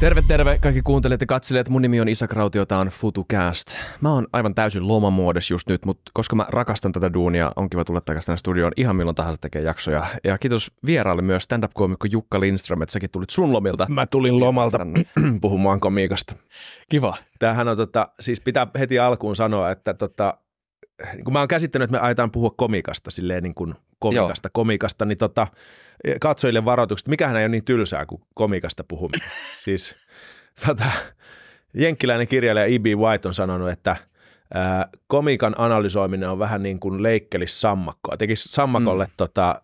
Terve, terve kaikki kuuntelijat ja katselijat. Mun nimi on Isak Rautio, tää on FutuCast. Mä oon aivan täysin lomamuodossa just nyt, mutta koska mä rakastan tätä duunia, on kiva tulla takaisin tänne studioon ihan milloin tahansa tekee jaksoja. Ja kiitos vieraalle myös stand-up-koomikko Jukka Lindström, että säkin tulit sun lomilta. Mä tulin lomalta puhumaan komiikasta. Kiva. Tämähän on, tota, siis pitää heti alkuun sanoa, että tota, kun mä oon käsittänyt, että me aiotaan puhua komikasta, silleen niin kuin komikasta, Joo. komikasta, niin tota, katsojille varoitukset, mikähän ei ole niin tylsää kuin komikasta puhuminen. siis tota, jenkkiläinen kirjailija E.B. White on sanonut, että ää, komikan analysoiminen on vähän niin kuin leikkelis sammakkoa. Tekisi sammakolle mm. tota,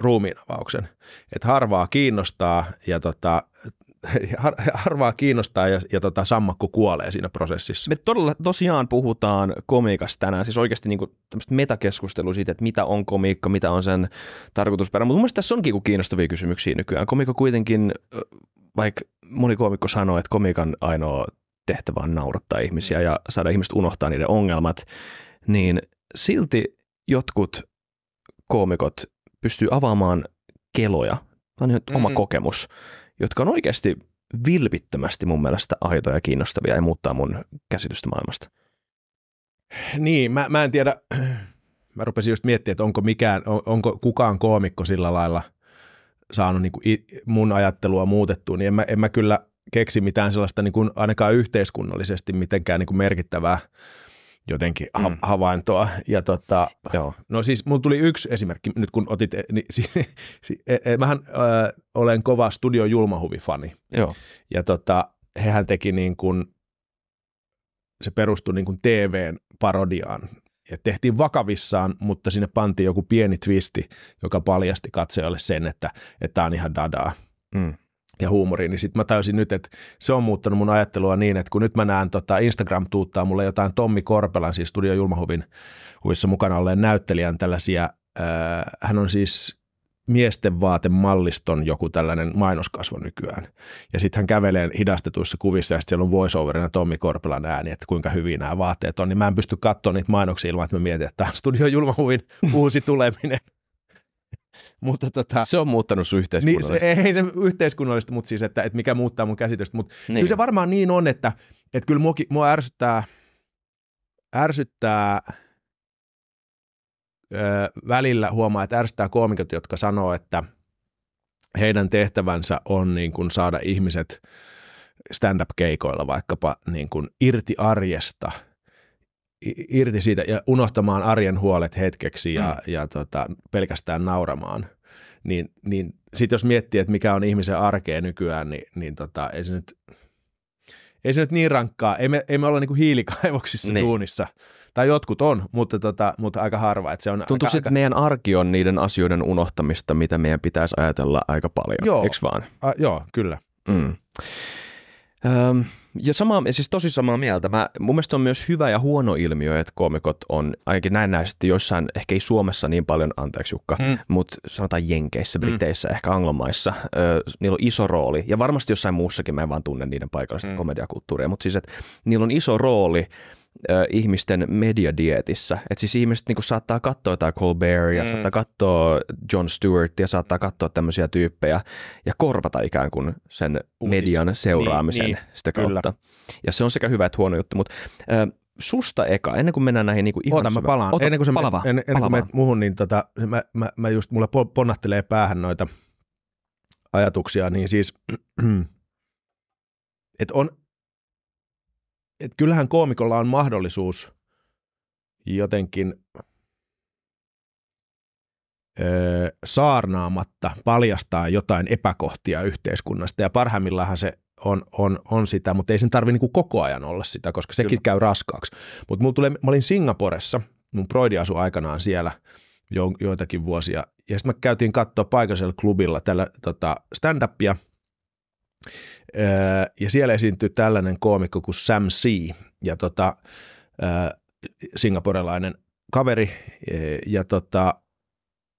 ruumiinavauksen. Että harvaa kiinnostaa ja tota, har, harvaa kiinnostaa ja, ja tota, sammakko kuolee siinä prosessissa. Me todella tosiaan puhutaan komiikasta tänään, siis oikeasti niin metakeskustelua siitä, että mitä on komiikka, mitä on sen tarkoitusperä, mutta mun mielestä tässä onkin kiinnostavia kysymyksiä nykyään. Komiikka kuitenkin, vaikka moni komikko sanoo, että komiikan ainoa tehtävä on naurattaa ihmisiä ja saada ihmiset unohtaa niiden ongelmat, niin silti jotkut koomikot pystyy avaamaan keloja. Tämä on mm. oma kokemus jotka on oikeasti vilpittömästi mun mielestä aitoja ja kiinnostavia ja muuttaa mun käsitystä maailmasta. Niin, mä, mä en tiedä, mä rupesin just miettimään, että onko, mikään, on, onko kukaan koomikko sillä lailla saanut niin kuin mun ajattelua muutettua, niin en mä, en mä kyllä keksi mitään sellaista niin kuin ainakaan yhteiskunnallisesti mitenkään niin kuin merkittävää jotenkin ha- mm. havaintoa. Ja tota, Joo. No siis mulla tuli yksi esimerkki nyt kun otit, niin, si, si, e, e, mähän ö, olen kova Studio Julmahuvi-fani. Joo. Ja tota, hehän teki niin kuin, se perustui niin kuin TVn parodiaan. Ja tehtiin vakavissaan, mutta sinne pantiin joku pieni twisti, joka paljasti katsojalle sen, että tämä on ihan dadaa. Mm ja huumoriin, niin sitten mä täysin nyt, että se on muuttanut mun ajattelua niin, että kun nyt mä näen tota Instagram tuuttaa mulle jotain Tommi Korpelan, siis Studio Julmahuvin huvissa mukana olleen näyttelijän tällaisia, äh, hän on siis miesten vaatemalliston joku tällainen mainoskasvo nykyään. Ja sitten hän kävelee hidastetuissa kuvissa ja sitten siellä on voiceoverina Tommi Korpelan ääni, että kuinka hyvin nämä vaatteet on. Niin mä en pysty katsoa niitä mainoksia ilman, että mä mietin, että tämä on Studio Julmahuvin uusi tuleminen. Mutta tota, se on muuttanut sun yhteiskunnallista. Niin, se, ei se yhteiskunnallista, mutta siis, että, että mikä muuttaa mun käsitystä. Mutta niin. kyllä se varmaan niin on, että, että kyllä mua, mua ärsyttää, ärsyttää ö, välillä huomaa, että ärsyttää koomikot, jotka sanoo, että heidän tehtävänsä on niin kuin saada ihmiset stand-up-keikoilla vaikkapa niin kuin irti arjesta – irti siitä ja unohtamaan arjen huolet hetkeksi ja, mm. ja tota, pelkästään nauramaan. Niin, niin sitten jos miettii, että mikä on ihmisen arkea nykyään, niin, niin tota, ei, se nyt, ei se nyt niin rankkaa. Ei me, ei me olla niinku hiilikaivoksissa niin. tuunissa. Tai jotkut on, mutta, tota, mutta aika harva. Että se on Tuntuu, aika, että aika... meidän arki on niiden asioiden unohtamista, mitä meidän pitäisi ajatella aika paljon, joo, vaan? A, joo, kyllä. Mm. Öm, ja sama, siis tosi samaa mieltä. Mä, mun mielestä on myös hyvä ja huono ilmiö, että koomikot on ainakin näennäisesti jossain, ehkä ei Suomessa niin paljon, anteeksi Jukka, mm. mutta sanotaan Jenkeissä, mm. Briteissä, mm. ehkä Anglomaissa. Ö, niillä on iso rooli, ja varmasti jossain muussakin, mä en vaan tunne niiden paikallista mm. komediakulttuuria, mutta siis, että niillä on iso rooli ö, ihmisten mediadietissä. Että siis ihmiset niin saattaa katsoa jotain Colbertia, mm. saattaa katsoa John Stewartia, saattaa katsoa tämmöisiä tyyppejä ja korvata ikään kuin sen Uutis. median niin, seuraamisen niin, niin, sitä kautta. Kyllä. Ja se on sekä hyvä että huono juttu, mutta ö, susta eka, ennen kuin mennään näihin niin kuin ihan Oota, mä palaan. Ota, ennen kuin, se palava, en, ennen kuin menet muuhun, niin tota, mä, mä, mä just, mulla ponnahtelee päähän noita ajatuksia, niin siis, että on, että kyllähän koomikolla on mahdollisuus jotenkin öö, saarnaamatta paljastaa jotain epäkohtia yhteiskunnasta ja parhaimmillaan se on, on, on sitä, mutta ei sen tarvitse niin koko ajan olla sitä, koska sekin Kyllä. käy raskaaksi. Mutta mä olin Singaporessa, mun broidi asui aikanaan siellä jo, joitakin vuosia, ja sitten me käytiin katsoa paikallisella klubilla tällä tota, stand-upia, ja siellä esiintyy tällainen koomikko kuin Sam C. Ja tota, singaporelainen kaveri. Ja tota,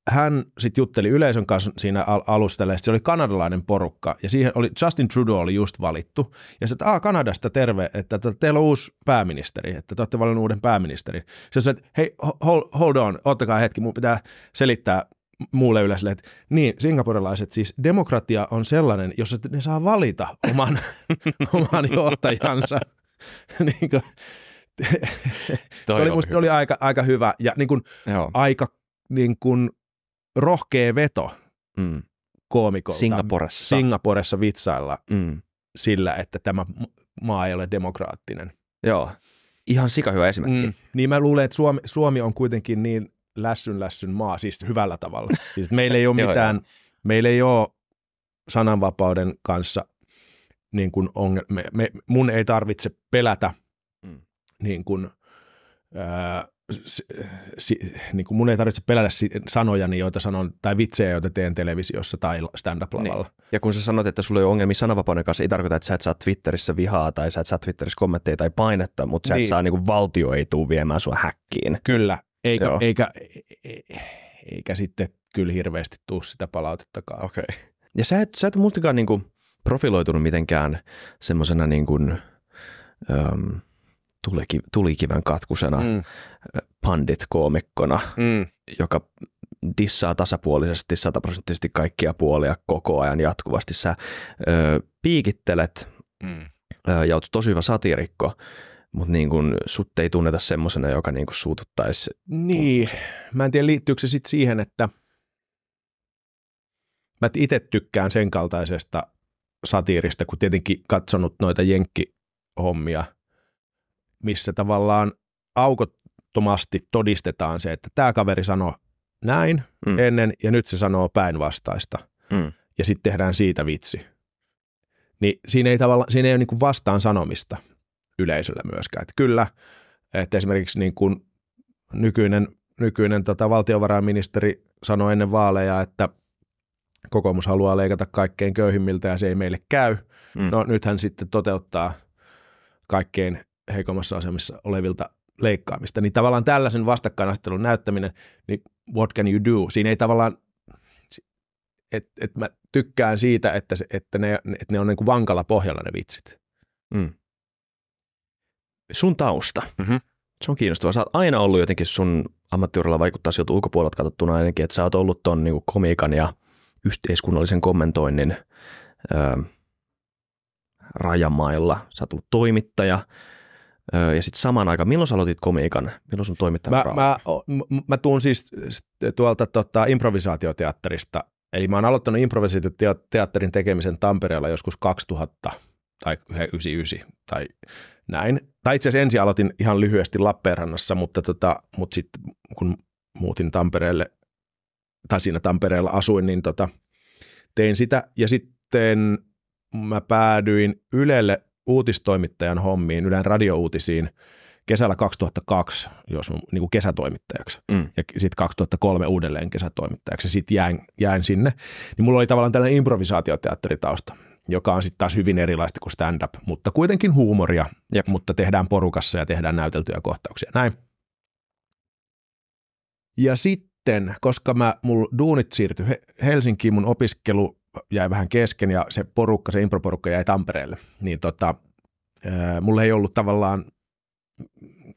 hän sitten jutteli yleisön kanssa siinä al- alusta, ja se oli kanadalainen porukka, ja siihen oli, Justin Trudeau oli just valittu, ja sitten, että Kanadasta terve, että teillä on uusi pääministeri, että te olette valinnut uuden pääministerin. Se sanoi, että hei, hold, hold on, ottakaa hetki, mun pitää selittää muulle yleisölle, että niin, singaporelaiset, siis demokratia on sellainen, jossa ne saa valita oman, oman johtajansa. niin kuin, se oli, musta oli aika, aika hyvä ja niin kuin, aika niin kuin, rohkea veto mm. koomikolta. Singaporessa. Singaporessa vitsailla mm. sillä, että tämä maa ei ole demokraattinen. Joo, ihan sika hyvä esimerkki. Mm. Niin mä luulen, että Suomi, Suomi on kuitenkin niin lässyn lässyn maa, siis hyvällä tavalla. Siis meillä ei ole mitään, meillä ei ole sananvapauden kanssa niin kuin ongel- me, me, mun ei tarvitse pelätä mm. niin kuin, ää, si, niin kuin mun ei tarvitse pelätä sanojani, joita sanon, tai vitsejä, joita teen televisiossa tai stand-up-lavalla. Niin. Ja kun sä sanot, että sulla ei ole ongelmia sananvapauden kanssa, ei tarkoita, että sä et saa Twitterissä vihaa tai sä et saa Twitterissä kommentteja tai painetta, mutta sä niin. et saa, niin kuin valtio ei tule viemään sua häkkiin. Kyllä, eikä, eikä, eikä, eikä sitten kyllä hirveästi tuu sitä palautettakaan. Okei. Okay. Ja sä et, sä et multikaan niin kuin profiloitunut mitenkään semmoisena niin kuin, um, tulikiv- tulikivän katkusena mm. pandit-koomikkona, mm. joka dissaa tasapuolisesti, sataprosenttisesti kaikkia puolia koko ajan jatkuvasti. Sä ö, piikittelet mm. ö, ja oot tosi hyvä satirikko, mutta niin kun sut ei tunneta semmoisena, joka niin kun suututtaisi. Niin, mä en tiedä liittyykö se sitten siihen, että mä itse tykkään sen kaltaisesta satiirista, kun tietenkin katsonut noita jenkkihommia – missä tavallaan aukottomasti todistetaan se, että tämä kaveri sanoi näin mm. ennen ja nyt se sanoo päinvastaista. Mm. Ja sitten tehdään siitä vitsi. Niin siinä ei, tavallaan, siinä ei ole niin vastaan sanomista yleisöllä myöskään. Että kyllä, että esimerkiksi niin kuin nykyinen, nykyinen tota valtiovarainministeri sanoi ennen vaaleja, että kokoomus haluaa leikata kaikkein köyhimmiltä ja se ei meille käy. Mm. No nythän sitten toteuttaa kaikkein heikommassa asemassa olevilta leikkaamista, niin tavallaan tällaisen vastakkainasettelun näyttäminen, niin what can you do? Siinä ei tavallaan, että et mä tykkään siitä, että, se, että, ne, että ne on niin kuin vankalla pohjalla ne vitsit. Mm. Sun tausta. Mm-hmm. Se on kiinnostavaa. Sä oot aina ollut jotenkin sun ammattiuralla vaikuttaa sieltä ulkopuolelta katsottuna ainakin, että sä oot ollut ton niin komiikan ja yhteiskunnallisen kommentoinnin ö, rajamailla. Sä oot ollut toimittaja, ja sitten samaan aikaan, milloin sä aloitit komiikan? Milloin sun toimittajan mä, mä, mä, mä tuun siis tuolta tota, improvisaatioteatterista. Eli mä oon aloittanut improvisaatioteatterin tekemisen Tampereella joskus 2000 tai 99 tai näin. Tai itse asiassa ensin aloitin ihan lyhyesti Lappeenrannassa, mutta, tota, mutta sitten kun muutin Tampereelle, tai siinä Tampereella asuin, niin tota, tein sitä. Ja sitten mä päädyin Ylelle uutistoimittajan hommiin, Ylen radiouutisiin kesällä 2002, jos niin kuin kesätoimittajaksi. Mm. Ja sitten 2003 uudelleen kesätoimittajaksi. Sitten jäin, jäin sinne. Niin mulla oli tavallaan tällainen improvisaatioteatteritausta, joka on sitten taas hyvin erilaista kuin stand-up, mutta kuitenkin huumoria, Jep. mutta tehdään porukassa ja tehdään näyteltyjä kohtauksia. Näin. Ja sitten, koska mä, mulla duunit siirtyi Helsinkiin, mun opiskelu jäi vähän kesken ja se porukka, se improporukka jäi Tampereelle, niin tota, mulla ei ollut tavallaan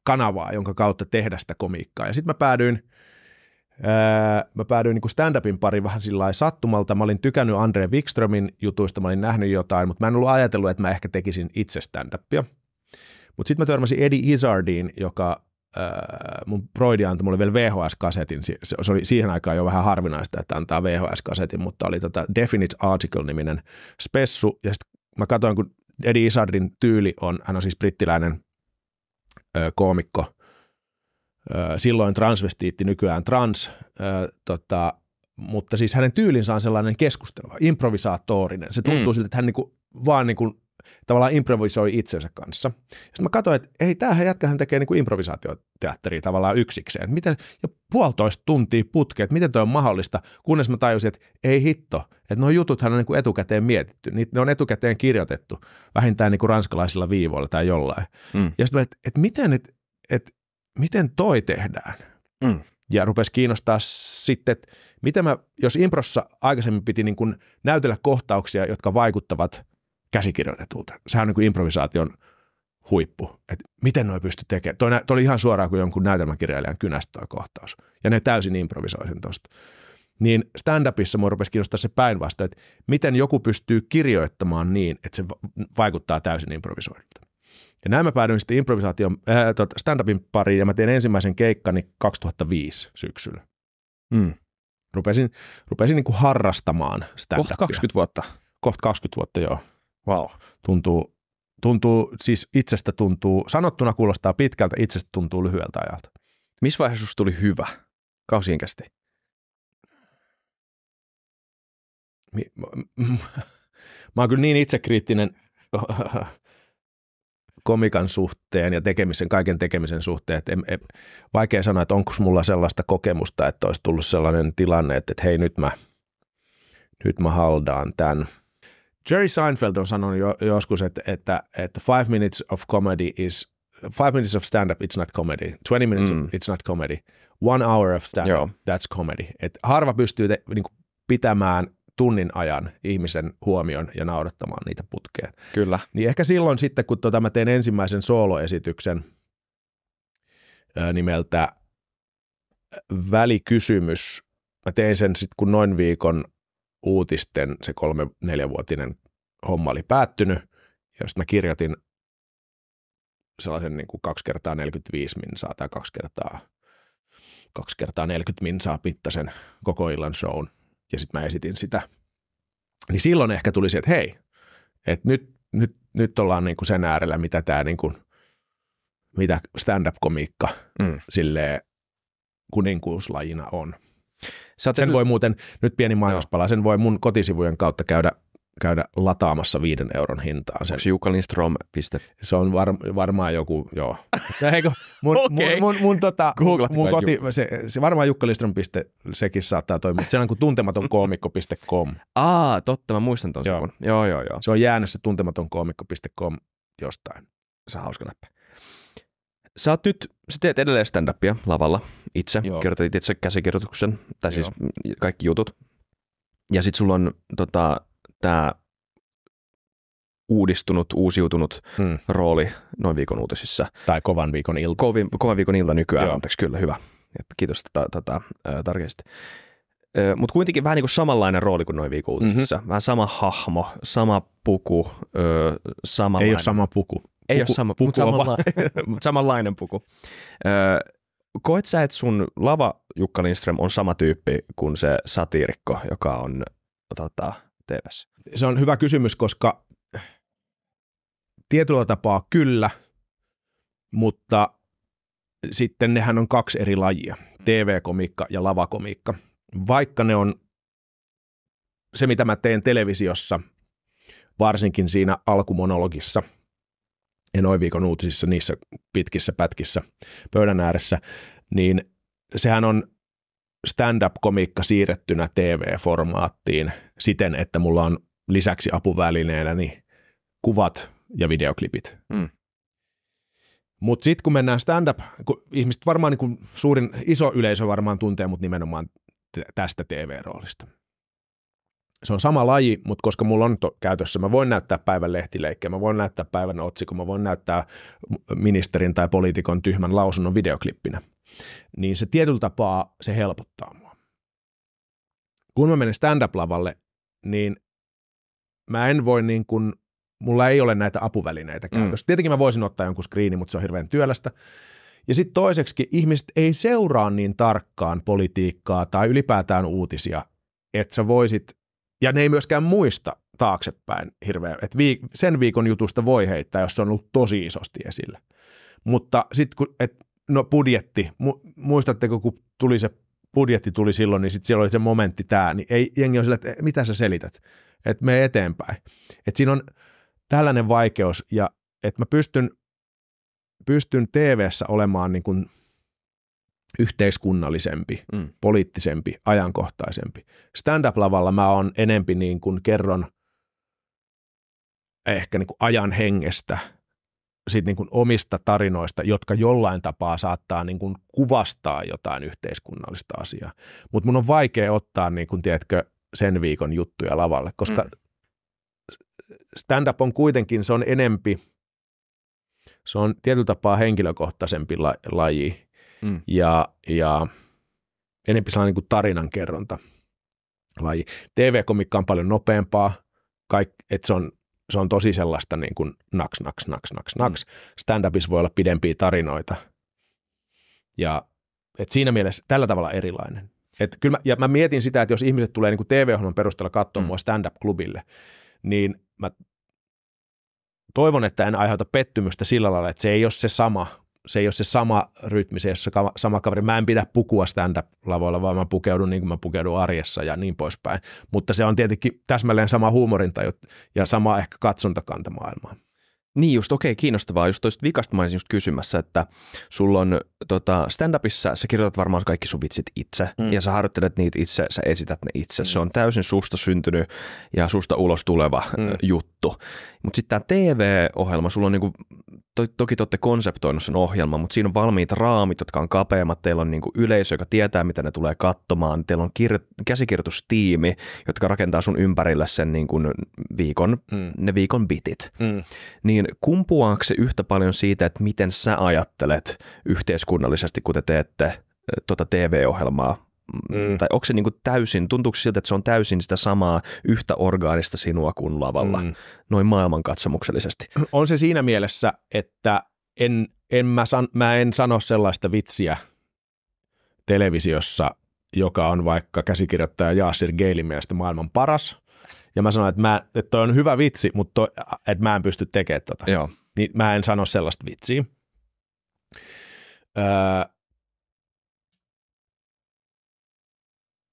kanavaa, jonka kautta tehdä sitä komiikkaa. Ja sitten mä päädyin, mä päädyin niin stand-upin pari vähän sillä sattumalta. Mä olin tykännyt Andre Wikströmin jutuista, mä olin nähnyt jotain, mutta mä en ollut ajatellut, että mä ehkä tekisin itse stand-upia. Mutta sitten mä törmäsin Eddie Izzardiin, joka äh, mun broidi antoi mulle vielä VHS-kasetin. Se, se oli siihen aikaan jo vähän harvinaista, että antaa VHS-kasetin, mutta oli tota Definite Article-niminen spessu. Ja sitten mä katsoin, kun Eddie Izzardin tyyli on, hän on siis brittiläinen ö, koomikko, silloin transvestiitti, nykyään trans, tota, mutta siis hänen tyylinsä on sellainen keskusteleva, improvisaattorinen. Se tuntuu mm. siltä, että hän niinku, vaan niinku tavallaan improvisoi itsensä kanssa. Sitten mä katsoin, että ei, tämähän jätkähän tekee niin kuin improvisaatioteatteria tavallaan yksikseen. Miten, ja puolitoista tuntia putkeen, että miten toi on mahdollista, kunnes mä tajusin, että ei hitto, että nuo jututhan on niin kuin etukäteen mietitty, niitä ne on etukäteen kirjoitettu, vähintään niin kuin ranskalaisilla viivoilla tai jollain. Mm. Ja sitten että, että miten, että, että miten toi tehdään? Mm. Ja rupesi kiinnostaa sitten, että miten mä, jos improssa aikaisemmin piti niin kuin näytellä kohtauksia, jotka vaikuttavat käsikirjoitetulta. Sehän on niin kuin improvisaation huippu, että miten noi pysty tekemään. Toi, toi oli ihan suoraan kuin jonkun näytelmäkirjailijan kynästä kohtaus. Ja ne täysin improvisoisin tuosta. Niin stand-upissa mua rupesi kiinnostaa se päinvasta, että miten joku pystyy kirjoittamaan niin, että se vaikuttaa täysin improvisoidulta. Ja näin mä päädyin sitten improvisaation, äh, tota stand-upin pariin ja mä tein ensimmäisen keikkani 2005 syksyllä. Mm. Rupesin, rupesin niin kuin harrastamaan stand-upia. Kohta 20 vuotta. Kohta 20 vuotta, joo. Wow. Tuntuu, tuntuu, siis itsestä tuntuu, sanottuna kuulostaa pitkältä, itsestä tuntuu lyhyeltä ajalta. Missä vaiheessa susta tuli hyvä? Kausien kästi. Mi, mä, mä oon kyllä niin itsekriittinen komikan suhteen ja tekemisen, kaiken tekemisen suhteen, että en, en, vaikea sanoa, että onko mulla sellaista kokemusta, että olisi tullut sellainen tilanne, että, että hei nyt mä, nyt mä haldaan tämän. Jerry Seinfeld on sanonut jo, joskus, että, että, että five minutes of comedy is, five minutes of stand-up, it's not comedy. 20 minutes, mm. of, it's not comedy. One hour of stand-up, that's comedy. Et harva pystyy te, niin pitämään tunnin ajan ihmisen huomion ja naudattamaan niitä putkeen. Kyllä. Niin ehkä silloin sitten, kun tota, mä tein ensimmäisen sooloesityksen ää, nimeltä Välikysymys, mä tein sen sitten, kun noin viikon uutisten se kolme, neljävuotinen homma oli päättynyt, ja sitten mä kirjoitin sellaisen niin kuin kaksi kertaa 45 minsaa tai kaksi kertaa, kaksi kertaa 40 minsaa mittaisen koko illan shown ja sitten mä esitin sitä, niin silloin ehkä tuli se, että hei, että nyt, nyt, nyt ollaan niin kuin sen äärellä, mitä tämä niin kuin, mitä stand-up-komiikka mm. silleen kuninkuuslajina on. Sä sen voi muuten, nyt pieni mainospala, sen voi mun kotisivujen kautta käydä käydä lataamassa viiden euron hintaan. Sen. Onko Jukalindstrom. Se on var, varmaan joku, joo. Eikö, mun, okay. mun, mun, mun, tota, mun koti, se, se, varmaan Lindström. sekin saattaa toimia, mutta se on kuin tuntematon koomikko.com. Aa, totta, mä muistan tuon joo. joo, joo, joo. Se on jäänyt se tuntematon koomikko.com jostain. Se on hauska läppä. Sä oot nyt, sä teet edelleen stand-upia lavalla itse, Joo. kirjoitit itse käsikirjoituksen, tai siis Joo. kaikki jutut. Ja sit sulla on tota, tämä uudistunut, uusiutunut hmm. rooli noin viikon uutisissa. Tai kovan viikon ilta. Kovin, kovan viikon ilta nykyään, Joo. anteeksi, kyllä, hyvä. Kiitos tätä, tätä tarkistit. Mutta kuitenkin vähän niin kuin samanlainen rooli kuin noin viikon uutisissa. Mm-hmm. Vähän sama hahmo, sama puku, ö, samanlainen. Ei ole sama puku. Ei puku, ole sama, puku, mutta samanlainen, samanlainen puku. Ö, koet sä, että sun lava Jukka Lindström on sama tyyppi kuin se satiirikko, joka on tota, TVssä? Se on hyvä kysymys, koska tietyllä tapaa kyllä, mutta sitten nehän on kaksi eri lajia, TV-komiikka ja lavakomiikka. Vaikka ne on se, mitä mä teen televisiossa, varsinkin siinä alkumonologissa ja noin viikon uutisissa niissä pitkissä pätkissä pöydän ääressä, niin sehän on stand-up-komiikka siirrettynä TV-formaattiin siten, että mulla on lisäksi apuvälineenä niin kuvat ja videoklipit. Mm. Mutta sitten kun mennään stand-up, kun ihmiset varmaan niin kun suurin, iso yleisö varmaan tuntee mut nimenomaan t- tästä TV-roolista. Se on sama laji, mutta koska mulla on to- käytössä, mä voin näyttää päivän lehtileikkejä, mä voin näyttää päivän otsikon, mä voin näyttää ministerin tai poliitikon tyhmän lausunnon videoklippinä – niin se tietyllä tapaa se helpottaa mua. Kun mä menen stand-up-lavalle, niin mä en voi niin kuin, mulla ei ole näitä apuvälineitä mm. käytössä. Mm. Tietenkin mä voisin ottaa jonkun screenin, mutta se on hirveän työlästä. Ja sitten toiseksi ihmiset ei seuraa niin tarkkaan politiikkaa tai ylipäätään uutisia, että sä voisit, ja ne ei myöskään muista taaksepäin hirveän, että viik- sen viikon jutusta voi heittää, jos se on ollut tosi isosti esillä. Mutta sitten kun, et no budjetti, muistatteko kun tuli se budjetti tuli silloin, niin sitten siellä oli se momentti tämä, niin ei, jengi on sillä, että mitä sä selität, että me eteenpäin. Että siinä on tällainen vaikeus ja että mä pystyn, pystyn TV-ssä olemaan niin kuin yhteiskunnallisempi, mm. poliittisempi, ajankohtaisempi. Stand-up-lavalla mä oon enempi niin kuin kerron ehkä niin kuin ajan hengestä – sit niin kuin omista tarinoista, jotka jollain tapaa saattaa niin kuin kuvastaa jotain yhteiskunnallista asiaa. Mutta mun on vaikea ottaa, niin kuin, tiedätkö, sen viikon juttuja lavalle, koska mm. stand-up on kuitenkin, se on enempi, se on tietyllä tapaa henkilökohtaisempi laji mm. ja, ja enempi sellainen niin kuin tarinankerronta. laji. TV-komikka on paljon nopeampaa, kaik, että se on, se on tosi sellaista niin kuin naks, naks, naks, naks, naks. Mm. Stand-upissa voi olla pidempiä tarinoita. Ja et siinä mielessä tällä tavalla erilainen. Et kyllä mä, ja mä mietin sitä, että jos ihmiset tulee niin TV-ohjelman perusteella katsomaan mm. mua stand-up-klubille, niin mä toivon, että en aiheuta pettymystä sillä lailla, että se ei ole se sama se ei ole se sama rytmi, se ei ole se sama kaveri. Mä en pidä pukua stand-up-lavoilla, vaan mä pukeudun niin kuin mä pukeudun arjessa ja niin poispäin. Mutta se on tietenkin täsmälleen sama huumorintaju ja sama ehkä katsontakanta maailmaa. Niin just, okei, kiinnostavaa. Just toista vikasta mä just kysymässä, että sulla on tota, stand-upissa, sä kirjoitat varmaan kaikki sun vitsit itse, mm. ja sä harjoittelet niitä itse, sä esität ne itse. Mm. Se on täysin susta syntynyt ja susta ulos tuleva mm. juttu. Mutta sitten tämä TV-ohjelma, sulla on niinku to, toki te olette konseptoinut sen ohjelman, mutta siinä on valmiit raamit, jotka on kapeammat, teillä on niin kuin yleisö, joka tietää, mitä ne tulee katsomaan, teillä on kir- käsikirjoitustiimi, jotka rakentaa sun ympärille sen niin kuin viikon, mm. ne viikon bitit. Mm. Niin kumpuaako se yhtä paljon siitä, että miten sä ajattelet yhteiskunnallisesti, kun te teette tuota TV-ohjelmaa Mm. Tai onko se niin kuin täysin, tuntuuko siltä, että se on täysin sitä samaa yhtä orgaanista sinua kuin lavalla, mm. noin maailmankatsomuksellisesti? On se siinä mielessä, että en, en mä, san, mä en sano sellaista vitsiä televisiossa, joka on vaikka käsikirjoittaja Jaasir Geilin mielestä maailman paras. Ja mä sanon, että, mä, että toi on hyvä vitsi, mutta toi, että mä en pysty tekemään tota. Joo. Niin mä en sano sellaista vitsiä. Öö,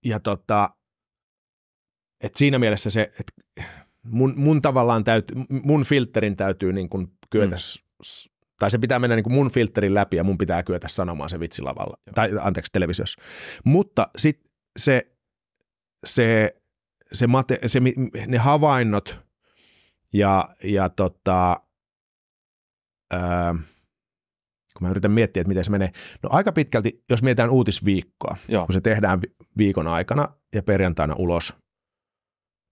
ja tota, et siinä mielessä se, että mun, mun tavallaan täytyy, mun filterin täytyy niin kuin kyetä, mm. tai se pitää mennä niin kuin mun filterin läpi ja mun pitää kyetä sanomaan se vitsilavalla, Joo. tai anteeksi televisiossa. Mutta sitten se, se, se, mate, se, ne havainnot ja, ja tota, ää, kun mä yritän miettiä, että miten se menee. No aika pitkälti, jos mietitään uutisviikkoa, Joo. kun se tehdään viikon aikana ja perjantaina ulos,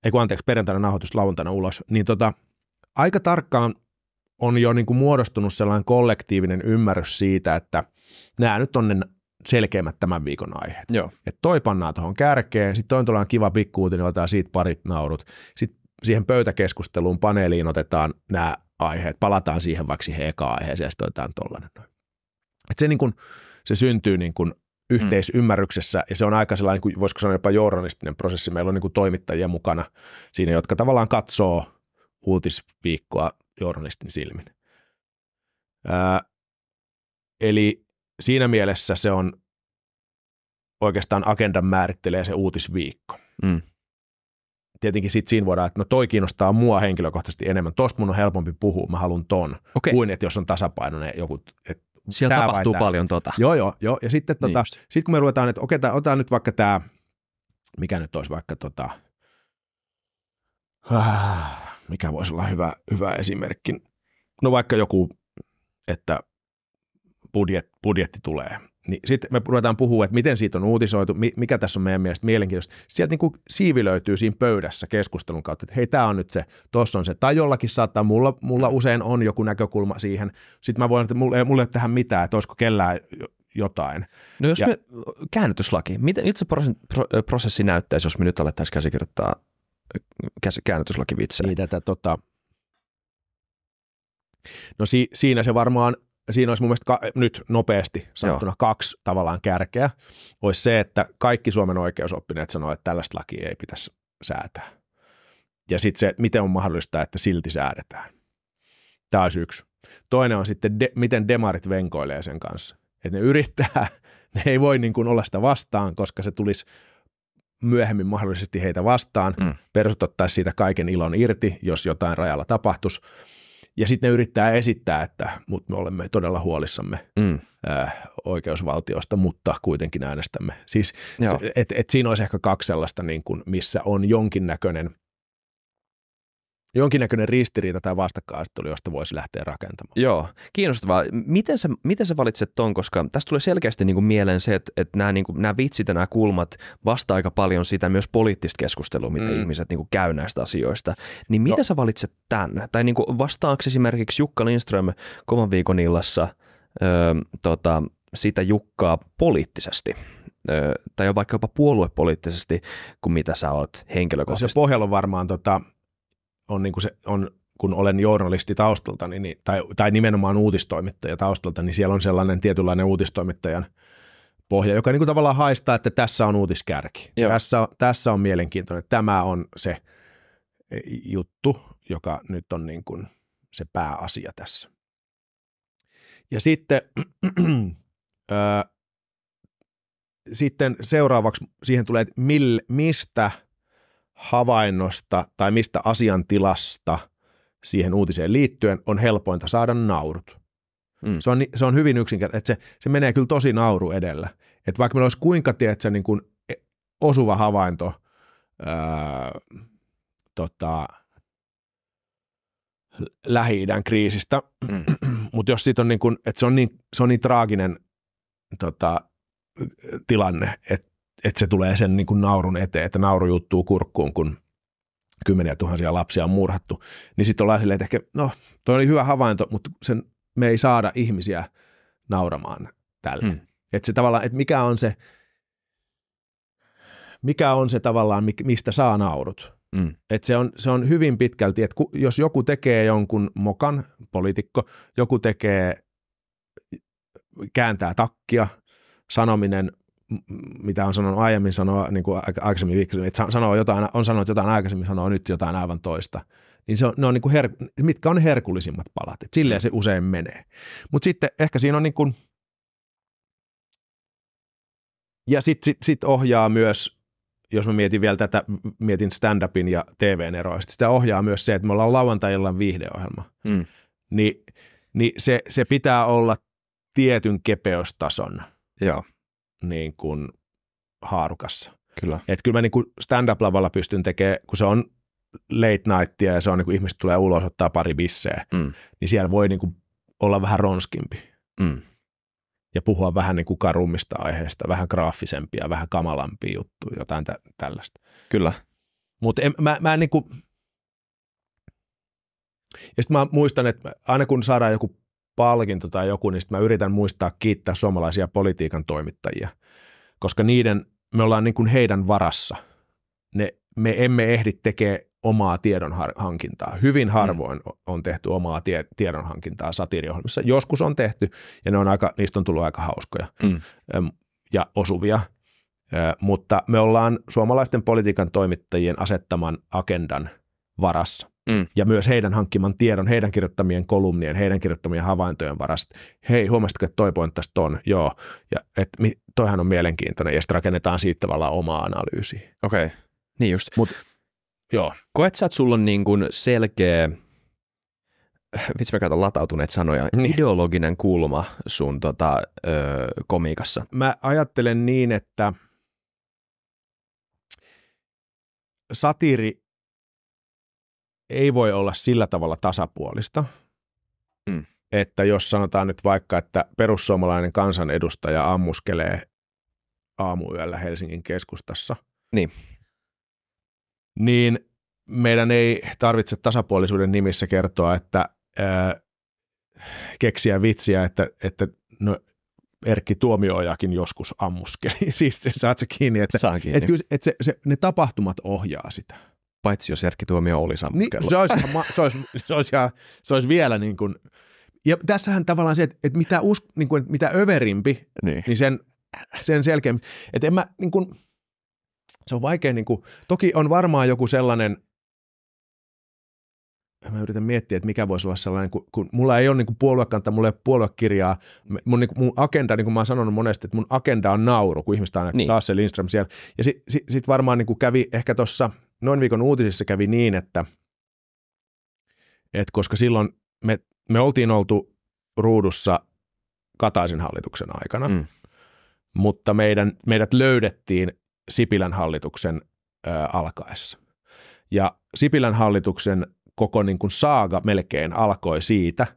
ei kun anteeksi, perjantaina nauhoitus, lauantaina ulos, niin tota, aika tarkkaan on jo niin kuin muodostunut sellainen kollektiivinen ymmärrys siitä, että nämä nyt on ne selkeimmät tämän viikon aiheet. Joo. Että toi pannaan tuohon kärkeen, sitten toi tulee kiva pikkuutinen, otetaan siitä parit naurut. Sitten siihen pöytäkeskusteluun, paneeliin otetaan nämä aiheet, palataan siihen vaikka siihen eka aiheeseen ja sitten otetaan tollainen. Et se, niin kun, se syntyy niin kun yhteisymmärryksessä mm. ja se on aika sellainen, niin voisiko sanoa jopa journalistinen prosessi. Meillä on niin kuin toimittajia mukana siinä, jotka tavallaan katsoo uutisviikkoa journalistin silmin. Ää, eli siinä mielessä se on oikeastaan agendan määrittelee se uutisviikko. Mm. Tietenkin sitten siinä voidaan, että no toi kiinnostaa mua henkilökohtaisesti enemmän, tosta mun on helpompi puhua, mä haluan ton, okay. kuin että jos on tasapainoinen joku, että siellä tää tapahtuu paljon tota. Joo, joo, joo. Ja sitten tota, niin sit kun me ruvetaan, että okei, otetaan nyt vaikka tämä, mikä nyt olisi vaikka tota, äh, mikä voisi olla hyvä, hyvä esimerkki. No vaikka joku, että budjet, budjetti tulee niin sitten me ruvetaan puhua, että miten siitä on uutisoitu, mikä tässä on meidän mielestä mielenkiintoista. Sieltä niin kuin siivilöityy siinä pöydässä keskustelun kautta, että hei, tämä on nyt se, tuossa on se, tai jollakin saattaa, mulla, mulla usein on joku näkökulma siihen. Sitten mä voin, että mulla, mulla ei ole tähän mitään, että olisiko kellään jotain. No jos ja, me, käännytyslaki, miten itse prosessi näyttäisi, jos me nyt alettaisiin käsikirjoittaa käännytyslakivitsejä? Niin tätä tota, No si, siinä se varmaan siinä olisi mun mielestä ka- nyt nopeasti sanottuna Joo. kaksi tavallaan kärkeä. Olisi se, että kaikki Suomen oikeusoppineet sanoo, että tällaista lakia ei pitäisi säätää. Ja sitten se, että miten on mahdollista, että silti säädetään. Tämä olisi yksi. Toinen on sitten, de, miten demarit venkoilee sen kanssa. Että ne yrittää, ne ei voi niin kuin olla sitä vastaan, koska se tulisi myöhemmin mahdollisesti heitä vastaan. Mm. Persut ottaisi siitä kaiken ilon irti, jos jotain rajalla tapahtuisi. Ja sitten ne yrittää esittää, että mut me olemme todella huolissamme mm. äh, oikeusvaltiosta, mutta kuitenkin äänestämme. Siis, et, et siinä olisi ehkä kaksi sellaista, niin kuin, missä on jonkinnäköinen – jonkinnäköinen ristiriita tai vastakkainasettelu, josta voisi lähteä rakentamaan. Joo, kiinnostavaa. Miten sä, miten sä valitset ton, koska tästä tulee selkeästi niin kuin mieleen se, että, että nämä, niin kuin, nämä vitsit ja nämä kulmat vastaa aika paljon sitä myös poliittista keskustelua, mitä mm. ihmiset niin kuin käy näistä asioista. Niin miten no. sä valitset tämän? Tai niin kuin vastaako esimerkiksi Jukka Lindström kovan viikon illassa öö, tota, sitä Jukkaa poliittisesti? tai on vaikka jopa puoluepoliittisesti kuin mitä sä oot henkilökohtaisesti. Se pohjalla on varmaan, tota, on niin kuin se, on, kun olen journalisti taustalta, niin, niin, tai, tai nimenomaan uutistoimittaja taustalta, niin siellä on sellainen tietynlainen uutistoimittajan pohja, joka niin kuin tavallaan haistaa, että tässä on uutiskärki. Tässä, tässä on mielenkiintoinen. Tämä on se e, juttu, joka nyt on niin kuin se pääasia tässä. Ja sitten, äh, sitten seuraavaksi siihen tulee, että mil, mistä havainnosta tai mistä asiantilasta siihen uutiseen liittyen on helpointa saada naurut. Mm. Se, on, se on hyvin yksinkertainen, että se, se menee kyllä tosi nauru edellä. Että vaikka meillä olisi kuinka, tiedätkö, niin kuin e, osuva havainto ää, tota, Lähi-idän kriisistä, mm. mutta jos siitä on niin kuin, että se on niin, se on niin traaginen tota, tilanne, että, että se tulee sen niin kuin naurun eteen, että nauru juttuu kurkkuun, kun kymmeniä tuhansia lapsia on murhattu, niin sitten ollaan silleen, että ehkä, no, toi oli hyvä havainto, mutta sen, me ei saada ihmisiä nauramaan tälle. Mm. Että se tavallaan, että mikä on se, mikä on se tavallaan, mistä saa naurut. Mm. Et se, on, se on hyvin pitkälti, että jos joku tekee jonkun mokan, poliitikko, joku tekee, kääntää takkia, sanominen, mitä on sanonut aiemmin, sanoa niin kuin aikaisemmin, että sanoo jotain, on sanonut jotain aikaisemmin, sanoo nyt jotain aivan toista. Niin se on, ne on niin kuin her, mitkä on ne herkullisimmat palat, että silleen se usein menee. Mutta sitten ehkä siinä on niin kuin, ja sitten sit, sit ohjaa myös jos mä mietin vielä tätä, mietin stand-upin ja TVn eroa, sitä ohjaa myös se, että me ollaan lauantai-illan viihdeohjelma, mm. niin, niin se, se pitää olla tietyn kepeustason Joo. Niin kuin haarukassa. Kyllä. Et kyllä mä niin kuin stand-up-lavalla pystyn tekemään, kun se on late nightia ja se on niin kuin ihmiset tulee ulos ottaa pari bisseä, mm. niin siellä voi niin kuin olla vähän ronskimpi. Mm ja puhua vähän niin kuin karummista aiheista, vähän graafisempia, vähän kamalampia juttuja, jotain tä- tällaista. Kyllä. Mutta mä, mä en niin kuin... Ja sitten mä muistan, että aina kun saadaan joku palkinto tai joku, niin mä yritän muistaa kiittää suomalaisia politiikan toimittajia, koska niiden, me ollaan niin kuin heidän varassa. Ne, me emme ehdi tekemään omaa tiedonhankintaa. Hyvin mm. harvoin mm. on tehty omaa tie, tiedonhankintaa satiiriohjelmissa. Joskus on tehty, ja ne on aika, niistä on tullut aika hauskoja mm. ja osuvia. Mutta me ollaan suomalaisten politiikan toimittajien asettaman agendan varassa. Mm. Ja myös heidän hankkiman tiedon, heidän kirjoittamien kolumnien, heidän kirjoittamien havaintojen varasta. Hei, huomasitko, että toi pointtasi ton? Joo. Ja et, toihan on mielenkiintoinen, ja sitten rakennetaan siitä tavallaan omaa analyysiä. Okei, okay. niin just. Mutta Joo. Koet sä, että sulla on niin kuin selkeä, vitsi mä käytän latautuneet sanoja, niin. ideologinen kulma sun tota, ö, komiikassa? Mä ajattelen niin, että satiiri ei voi olla sillä tavalla tasapuolista, mm. että jos sanotaan nyt vaikka, että perussuomalainen kansanedustaja ammuskelee aamuyöllä Helsingin keskustassa, niin niin meidän ei tarvitse tasapuolisuuden nimissä kertoa, että ää, keksiä vitsiä, että, että no, Erkki Tuomiojakin joskus ammuskeli. siis saat se kiinni, että, Saan kiinni. että, kyllä, että se, se, ne tapahtumat ohjaa sitä. Paitsi jos Erkki Tuomio olisi ammuskellut. Niin, se, olisi, se, olisi, se, olisi, se olisi vielä niin kuin, ja tässähän tavallaan se, että, että mitä, us, niin kuin, mitä överimpi, niin, niin sen, sen selkeämmin, että en mä niin kuin, se on vaikea, niin kuin, toki on varmaan joku sellainen, mä yritän miettiä, että mikä voisi olla sellainen, kun, kun mulla ei ole niin puoluekanta, mulla ei ole puoluekirjaa, mun, niin kuin, mun agenda, niin kuin mä oon sanonut monesti, että mun agenda on nauru, kun ihmistä aina niin. taas se Lindström siellä. Ja sitten sit, sit varmaan niin kuin kävi ehkä tuossa noin viikon uutisissa kävi niin, että, että koska silloin me, me oltiin oltu ruudussa Kataisen hallituksen aikana, mm. mutta meidän, meidät löydettiin Sipilän hallituksen ö, alkaessa. Ja Sipilän hallituksen koko niin kuin saaga melkein alkoi siitä,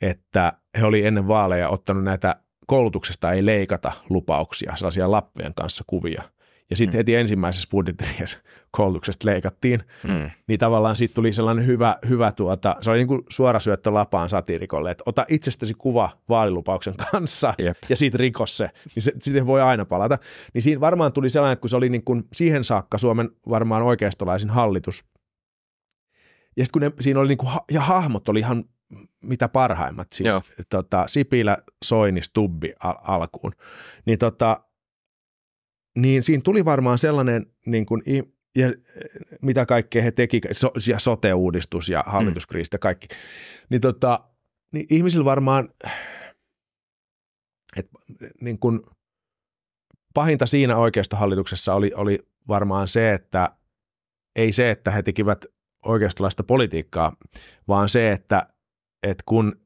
että he oli ennen vaaleja ottanut näitä koulutuksesta ei leikata lupauksia, sellaisia lappujen kanssa kuvia. Ja sitten mm. heti ensimmäisessä budjettiriihessä koulutuksesta leikattiin, mm. niin tavallaan siitä tuli sellainen hyvä, hyvä tuota, se oli niin kuin suora syöttö lapaan satiirikolle, että ota itsestäsi kuva vaalilupauksen kanssa Jep. ja siitä rikos se, niin se, sitten voi aina palata. Niin siinä varmaan tuli sellainen, että kun se oli niin kuin siihen saakka Suomen varmaan oikeistolaisin hallitus, ja sitten kun ne, siinä oli niin kuin, ja hahmot oli ihan mitä parhaimmat, siis tota, Sipilä, Soini, Stubbi al- alkuun, niin, tota, niin siinä tuli varmaan sellainen, niin kuin, ja mitä kaikkea he teki, so, ja sote-uudistus ja hallituskriisi ja kaikki, niin, tota, niin ihmisillä varmaan, että niin kuin, pahinta siinä oikeistohallituksessa oli, oli varmaan se, että ei se, että he tekivät oikeistolaista politiikkaa, vaan se, että, että kun,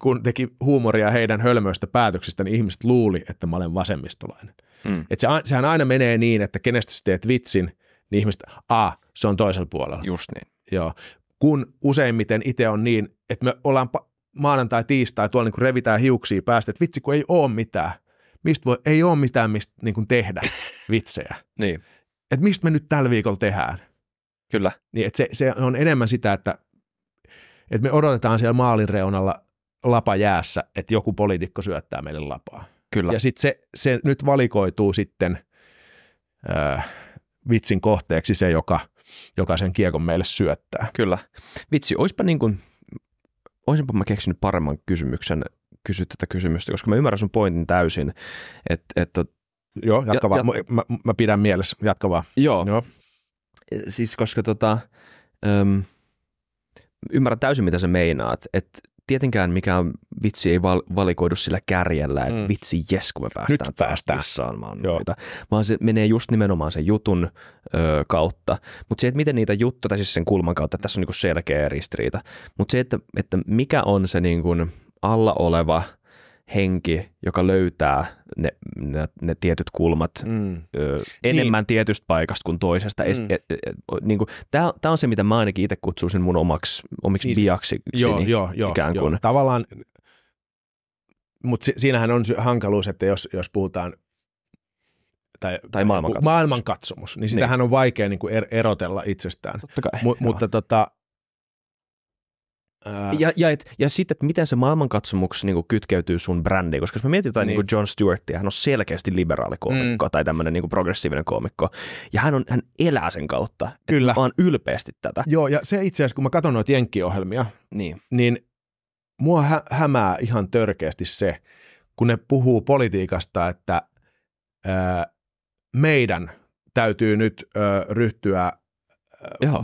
kun teki huumoria heidän hölmöistä päätöksistä, niin ihmiset luuli, että mä olen vasemmistolainen. Mm. Et se, sehän aina menee niin, että kenestä sä teet vitsin, niin ihmiset, a, se on toisella puolella. Just niin. Joo. Kun useimmiten itse on niin, että me ollaan maanantai, tiistai, tuolla niin kuin revitään hiuksia päästä, että vitsi kun ei ole mitään. Mistä voi, ei ole mitään, mistä niin kuin tehdä vitsejä. niin. Että mistä me nyt tällä viikolla tehdään. Kyllä. Niin, että se, se on enemmän sitä, että, että me odotetaan siellä maalin reunalla lapa jäässä, että joku poliitikko syöttää meille lapaa. Kyllä. Ja sitten se, se nyt valikoituu sitten äh, vitsin kohteeksi se, joka, joka sen kiekon meille syöttää. Kyllä. Vitsi, olisipa niin kuin, olisinpa mä keksinyt paremman kysymyksen kysyä tätä kysymystä, koska mä ymmärrän sun pointin täysin, että, että Joo, jatka ja, vaan. Ja, mä, mä, pidän mielessä, jatka vaan. Joo. joo siis koska tota, öm, ymmärrän täysin, mitä sä meinaat. Että tietenkään mikään vitsi ei val- valikoidu sillä kärjellä, että mm. vitsi jes, kun me päästään, Nyt päästään. saamaan noita. Vaan se menee just nimenomaan sen jutun ö, kautta. Mutta se, että miten niitä juttuja, tai siis sen kulman kautta, tässä on niinku selkeä ristiriita. Mutta se, että, että mikä on se niinku alla oleva – henki, joka löytää ne, ne, ne tietyt kulmat mm. ö, enemmän niin. tietystä paikasta kuin toisesta. Mm. Et, et, niin tämä, on se, mitä mä ainakin itse kutsuisin mun omaksi, omiksi niin, biaksi. Joo, joo, joo, ikään kuin. joo. Tavallaan, mutta si, siinähän on hankaluus, että jos, jos puhutaan tai, tai maailmankatsomus. maailmankatsomus, niin sitähän niin. on vaikea niin kuin er, erotella itsestään. Totta kai, M- mutta tota, Ää... Ja, ja, et, ja sitten, että miten se maailmankatsomuksessa niin kytkeytyy sun brändiin, koska jos me mietitään niin. Niin John Stewartia, hän on selkeästi liberaali koomikko mm. tai tämmöinen niin progressiivinen koomikko, ja hän, on, hän elää sen kautta. Kyllä. Vaan ylpeästi tätä. Joo, ja se itse asiassa, kun mä katson noita jenkkiohjelmia, niin, niin mua hä- hämää ihan törkeästi se, kun ne puhuu politiikasta, että ää, meidän täytyy nyt ää, ryhtyä ää,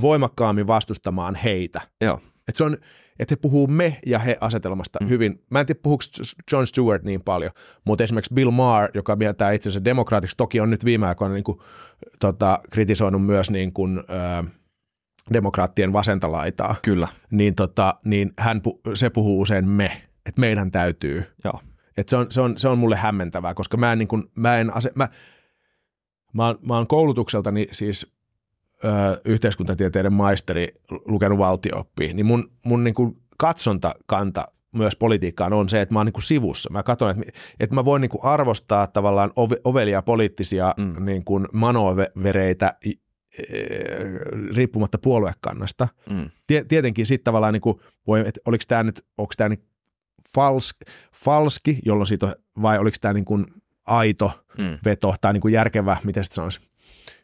voimakkaammin vastustamaan heitä. Joo. Et se on, että he puhuu me ja he asetelmasta mm. hyvin. Mä en tiedä puhuuko John Stewart niin paljon, mutta esimerkiksi Bill Maher, joka mieltää itsensä demokraatiksi, toki on nyt viime aikoina niin kuin, tota, kritisoinut myös niin kuin, ö, demokraattien vasenta laitaa. Kyllä. Niin, tota, niin hän, se puhuu usein me, että meidän täytyy. Joo. Et se, on, se, on, se on mulle hämmentävää, koska mä en, niin kuin, mä en ase, mä, mä, oon, mä oon koulutukseltani siis ö, yhteiskuntatieteiden maisteri lukenut valtiooppiin, niin mun, mun niin kuin katsontakanta myös politiikkaan on se, että mä oon niin kuin sivussa. Mä katson, että, että mä voin niin kuin arvostaa tavallaan ovelia poliittisia mm. niin kuin manovereitä e, riippumatta puoluekannasta. Mm. Tietenkin sitten tavallaan niin kuin voi, että oliko tämä nyt, onko tämä nyt falsk, falski, jolloin siitä on, vai oliko tämä niin kuin aito mm. veto tai niin kuin järkevä, miten se sanoisi,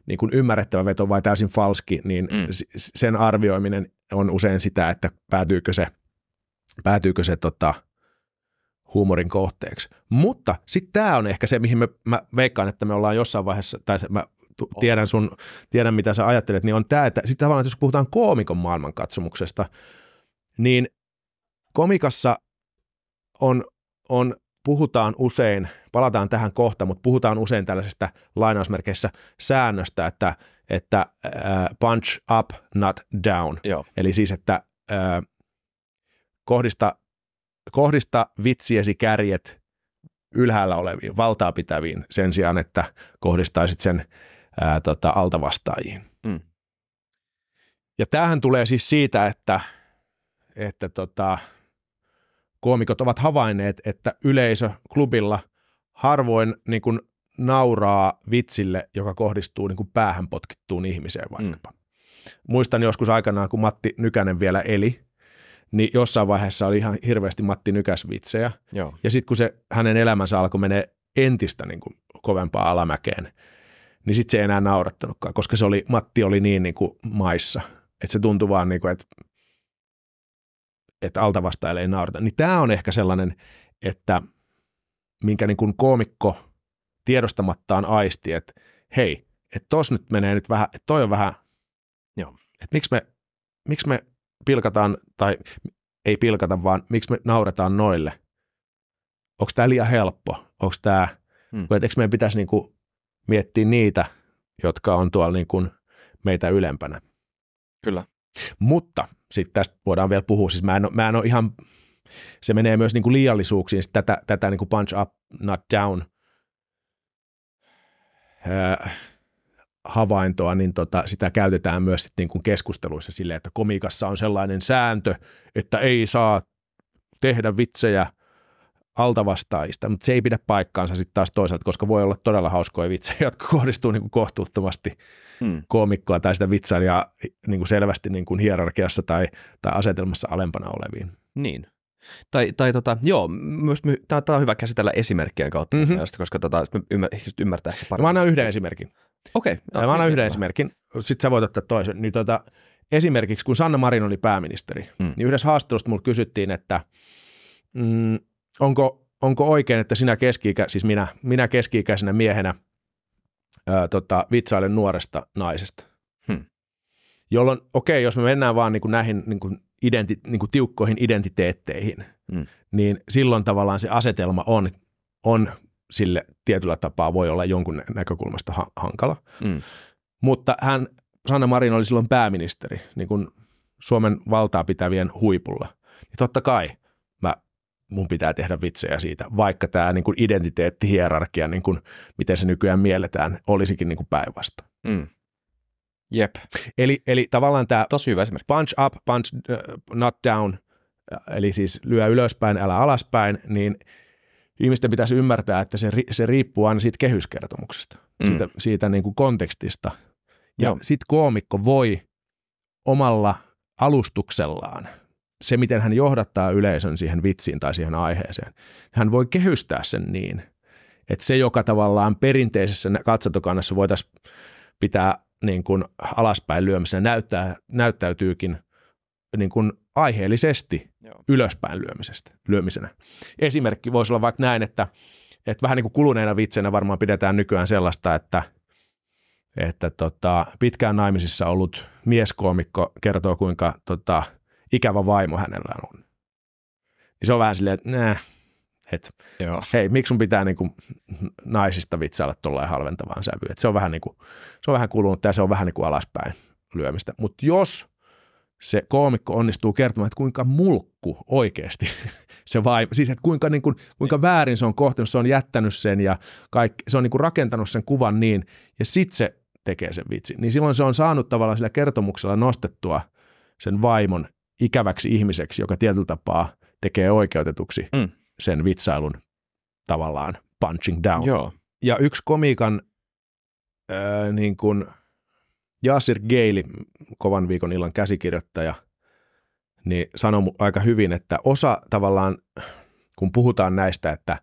niin kuin ymmärrettävä veto vai täysin falski, niin mm. sen arvioiminen on usein sitä, että päätyykö se, päätyykö se tota, huumorin kohteeksi. Mutta sitten tämä on ehkä se, mihin me, mä veikkaan, että me ollaan jossain vaiheessa, tai se, mä tiedän, sun, tiedän mitä sä ajattelet, niin on tämä, että sitten tavallaan, että jos puhutaan koomikon maailmankatsomuksesta, niin komikassa on, on puhutaan usein, palataan tähän kohta, mutta puhutaan usein tällaisesta lainausmerkeissä säännöstä, että, että uh, punch up, not down. Joo. Eli siis, että uh, kohdista, kohdista vitsiesi kärjet ylhäällä oleviin, valtaa pitäviin sen sijaan, että kohdistaisit sen ää, tota, altavastaajiin. Mm. Ja tämähän tulee siis siitä, että, että tota, koomikot ovat havainneet, että yleisö klubilla harvoin niin kuin nauraa vitsille, joka kohdistuu niin kuin päähän potkittuun ihmiseen vaikkapa. Mm. Muistan joskus aikanaan, kun Matti Nykänen vielä eli, niin jossain vaiheessa oli ihan hirveästi Matti Nykäs vitsejä. Joo. Ja sitten kun se hänen elämänsä alkoi menee entistä niin kuin kovempaa alamäkeen, niin sitten se ei enää naurattanutkaan, koska se oli, Matti oli niin, niin kuin maissa, että se tuntui vaan, niin kuin, että, että altavastajalle ei naurata. Niin tämä on ehkä sellainen, että minkä niin kuin koomikko tiedostamattaan aisti, että hei, että tos nyt menee nyt vähän, että toi on vähän, Joo. että miksi me, miksi me pilkataan, tai ei pilkata, vaan miksi me nauretaan noille. Onko tämä liian helppo? Onko tämä, hmm. että eikö meidän pitäisi niin kuin miettiä niitä, jotka on tuolla niin kuin meitä ylempänä. Kyllä. Mutta sitten tästä voidaan vielä puhua, siis mä en, mä en ole ihan, se menee myös niin kuin liiallisuuksiin, tätä, tätä niin kuin punch up, not down ää, havaintoa, niin tota, sitä käytetään myös sit niin kuin keskusteluissa silleen, että komiikassa on sellainen sääntö, että ei saa tehdä vitsejä altavastaajista, mutta se ei pidä paikkaansa sitten taas toisaalta, koska voi olla todella hauskoja vitsejä, jotka kohdistuu niin kuin kohtuuttomasti Hmm. koomikkoa tai sitä vitsailijaa niin kuin selvästi niin kuin hierarkiassa tai, tai asetelmassa alempana oleviin. Niin. Tai, tai tota, joo, myös tämä on hyvä käsitellä esimerkkien kautta, Mhm. mm-hmm. koska tota, ymmär, ymmärtää ehkä paremmin. mä annan yhden esimerkin. Okei. No, mä annan yhden esimerkin, sitten sä voit ottaa toisen. Niin tota, esimerkiksi kun Sanna Marin oli pääministeri, Mm. niin yhdessä haastattelusta mulle kysyttiin, että mm, onko, onko oikein, että sinä keski siis minä, minä keski-ikäisenä miehenä ää, tota, vitsailen nuoresta naisesta. Hmm. Jolloin, okei, jos me mennään vaan niin kuin näihin niin kuin identi, niin kuin tiukkoihin identiteetteihin, Mm. niin silloin tavallaan se asetelma on, on sille tietyllä tapaa voi olla jonkun näkökulmasta ha- hankala. Mm. Mutta hän, Sanna Marin oli silloin pääministeri, niin kuin Suomen valtaa pitävien huipulla. Niin totta kai mun pitää tehdä vitsejä siitä, vaikka tämä niin kuin identiteettihierarkia, niin kuin miten se nykyään mielletään, olisikin niin kuin päinvasta. Mm. Jep, Eli, eli tavallaan tämä tosi hyvä esimerkki. punch up, punch uh, not down, eli siis lyö ylöspäin, älä alaspäin, niin ihmisten pitäisi ymmärtää, että se, ri- se riippuu aina siitä kehyskertomuksesta, Mm. siitä, siitä niin kuin kontekstista. Ja sitten koomikko voi omalla alustuksellaan, se miten hän johdattaa yleisön siihen vitsiin tai siihen aiheeseen, hän voi kehystää sen niin, että se, joka tavallaan perinteisessä katsantokannassa voitaisiin pitää niin kuin alaspäin lyömisenä, näyttää, näyttäytyykin niin kuin aiheellisesti Joo. ylöspäin lyömisestä, lyömisenä. Esimerkki voisi olla vaikka näin, että, että vähän niin kuin kuluneena vitsenä varmaan pidetään nykyään sellaista, että, että tota, pitkään naimisissa ollut mieskoomikko kertoo, kuinka tota, ikävä vaimo hänellä on. Niin se on vähän silleen, että nää, että Joo. hei, miksi sun pitää niin kuin naisista vitsailla tuollain halventavaan sävyyn. Et se on vähän niin kuin, se on vähän kulunut ja se on vähän niin kuin alaspäin lyömistä. Mutta jos se koomikko onnistuu kertomaan, että kuinka mulkku oikeasti se vai, siis että kuinka, niin kuin, kuinka väärin se on kohtanut, se on jättänyt sen ja kaikki, se on niin kuin rakentanut sen kuvan niin, ja sitten se tekee sen vitsin, niin silloin se on saanut tavallaan sillä kertomuksella nostettua sen vaimon ikäväksi ihmiseksi, joka tietyllä tapaa tekee oikeutetuksi Mm. sen vitsailun tavallaan punching down. Joo. Ja yksi komiikan ää, niin kuin Yasir Geili, kovan viikon illan käsikirjoittaja, niin sanoi aika hyvin, että osa tavallaan, kun puhutaan näistä, että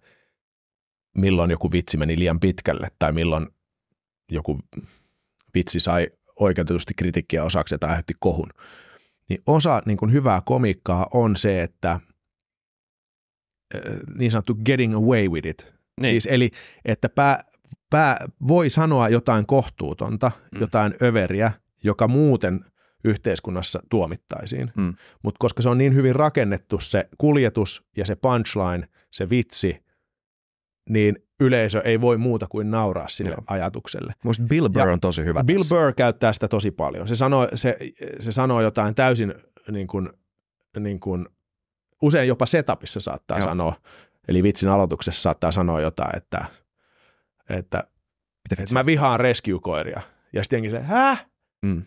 milloin joku vitsi meni liian pitkälle tai milloin joku vitsi sai oikeutetusti kritiikkiä osaksi tai aiheutti kohun, niin osa niin kuin hyvää komiikkaa on se, että niin sanottu getting away with it. Niin. Siis eli, että pää, pää voi sanoa jotain kohtuutonta, mm. jotain överiä, joka muuten yhteiskunnassa tuomittaisiin. Mm. Mutta koska se on niin hyvin rakennettu se kuljetus ja se punchline, se vitsi, niin yleisö ei voi muuta kuin nauraa sille Joo. Ajatukselle. Musta Bill Burr Ja on tosi hyvä Bill tässä. Burr käyttää sitä tosi paljon. Se sanoo, se, se sanoo jotain täysin niin kuin, niin kuin, usein jopa setupissa saattaa Joo. Sanoa, eli vitsin aloituksessa saattaa sanoa jotain, että, että, että mä vihaan rescue-koiria. Ja sitten jengi se, häh? Mm.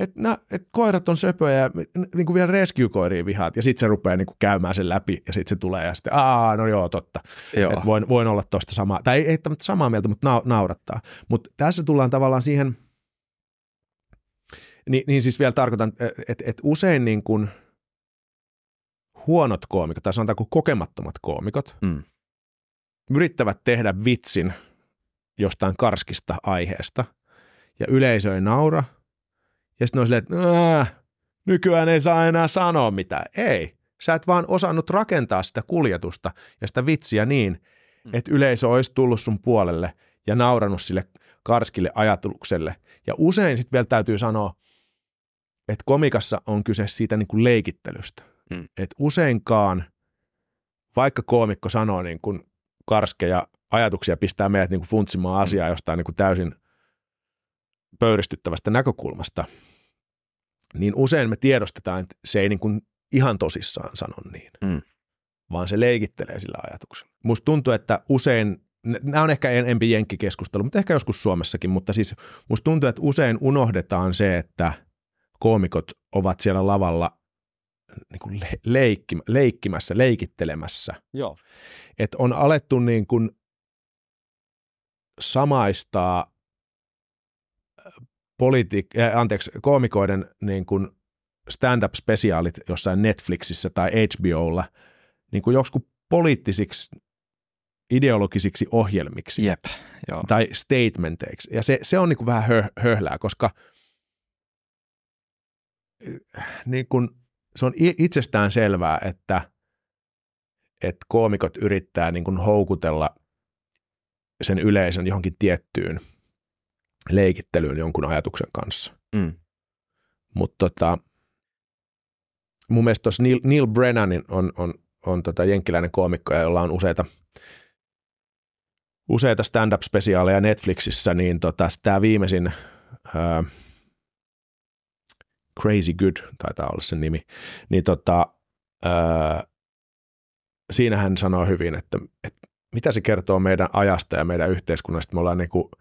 Että et koirat on söpöjä ja niin kuin vielä rescue-koiria vihaat, ja sitten se rupeaa niin kuin käymään sen läpi, ja sitten se tulee, ja sitten, aa, no joo, totta. Joo. Et voin, voin olla tuosta samaa, tai ei, ei samaa mieltä, mutta na, naurattaa. Mutta tässä tullaan tavallaan siihen, niin, niin siis vielä tarkoitan, että et usein niin kuin huonot koomikot, tai sanotaanko kokemattomat koomikot, mm. yrittävät tehdä vitsin jostain karskista aiheesta, ja yleisö ei naura – ja sitten on silleen, että nykyään ei saa enää sanoa mitään. Ei, sä et vaan osannut rakentaa sitä kuljetusta ja sitä vitsiä niin, mm. että yleisö olisi tullut sun puolelle ja nauranut sille karskille ajatukselle. Ja usein sitten vielä täytyy sanoa, että komikassa on kyse siitä niin kuin leikittelystä. Mm. Että useinkaan, vaikka koomikko sanoo niin kuin karskeja ajatuksia, pistää meidät niin kuin funtsimaan asiaa mm. jostain niin kuin täysin pöyristyttävästä näkökulmasta – niin usein me tiedostetaan, että se ei niin kuin ihan tosissaan sano niin, mm. vaan se leikittelee sillä ajatuksella. Musta tuntuu, että usein, nämä on ehkä empi jenkkikeskustelu, mutta ehkä joskus Suomessakin, mutta siis musta tuntuu, että usein unohdetaan se, että koomikot ovat siellä lavalla niin kuin le- leikki, leikkimässä, leikittelemässä. Joo. Että on alettu niin kuin samaistaa politi- äh, anteeksi, koomikoiden niin kuin stand-up-spesiaalit jossain Netflixissä tai HBOlla niin kuin joskus poliittisiksi ideologisiksi ohjelmiksi. Jep, joo. Tai statementeiksi. Ja se, se on niin kuin vähän hö, höhlää, koska äh, niin kuin, se on itsestään selvää, että, että koomikot yrittää niin kuin houkutella sen yleisön johonkin tiettyyn – leikittelyyn jonkun ajatuksen kanssa. Mm. Mutta tota, mun mielestä tuossa Neil, Neil Brennanin on, on, on tota jenkkiläinen koomikko, jolla on useita, useita stand-up-spesiaaleja Netflixissä, niin tota, tämä viimeisin ää, Crazy Good, taitaa olla sen nimi, niin tota, ää, siinä hän sanoo hyvin, että, että mitä se kertoo meidän ajasta ja meidän yhteiskunnasta. Me ollaan niin kuin –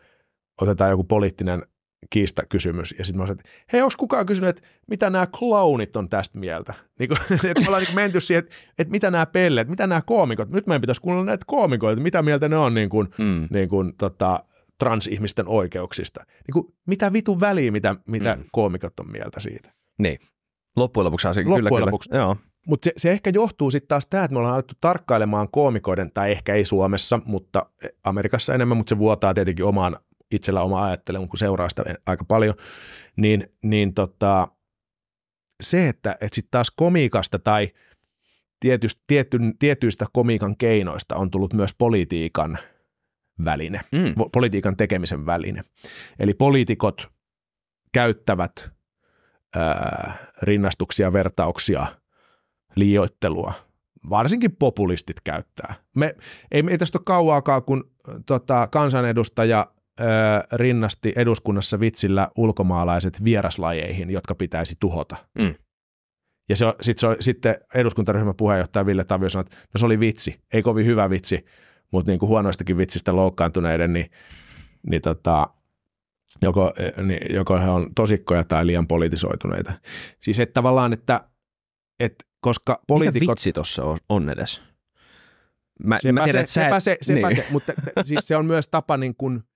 otetaan joku poliittinen kiistakysymys, ja sitten mä sanoin, että hei, onko kukaan kysynyt, että mitä nämä clownit on tästä mieltä? Niin kuin, että me ollaan niin menty siihen, että, että mitä nämä pelleet, mitä nämä koomikot, nyt meidän pitäisi kuulla näitä koomikoita, mitä mieltä ne on niin kuin, mm. niin kuin, tota, transihmisten oikeuksista. Niin kuin, mitä vitun väliä, mitä, mitä mm. koomikot on mieltä siitä. Niin. Loppujen lopuksi asia, Loppujen kyllä, lopuksi. kyllä. Joo. Mutta se, se ehkä johtuu sitten taas tämä, että me ollaan alettu tarkkailemaan koomikoiden, tai ehkä ei Suomessa, mutta Amerikassa enemmän, mutta se vuotaa tietenkin omaan itsellä oma ajattelu, kun seuraa sitä aika paljon, niin, niin tota, se, että, että sitten taas komiikasta tai tietystä, tietty, tietyistä komiikan keinoista on tullut myös politiikan väline, mm. politiikan tekemisen väline. Eli poliitikot käyttävät ää, rinnastuksia, vertauksia, liioittelua, varsinkin populistit käyttää. Me, ei, ei tästä ole kauaakaan, kun tota, kansanedustaja rinnasti eduskunnassa vitsillä ulkomaalaiset vieraslajeihin, jotka pitäisi tuhota. Mm. Ja se, sit se, sitten eduskuntaryhmän puheenjohtaja Ville Tavio sanoi, että no se oli vitsi, ei kovin hyvä vitsi, mutta niin kuin huonoistakin vitsistä loukkaantuneiden, niin, niin tota, joko, niin, joko he on tosikkoja tai liian politisoituneita. Siis että tavallaan, että, että koska poliitikot... Mikä vitsi tuossa on edes? Mä, sepä mä tiedän, se, sepä se, sepä niin. se, mutta siis se on myös tapa niin kuin –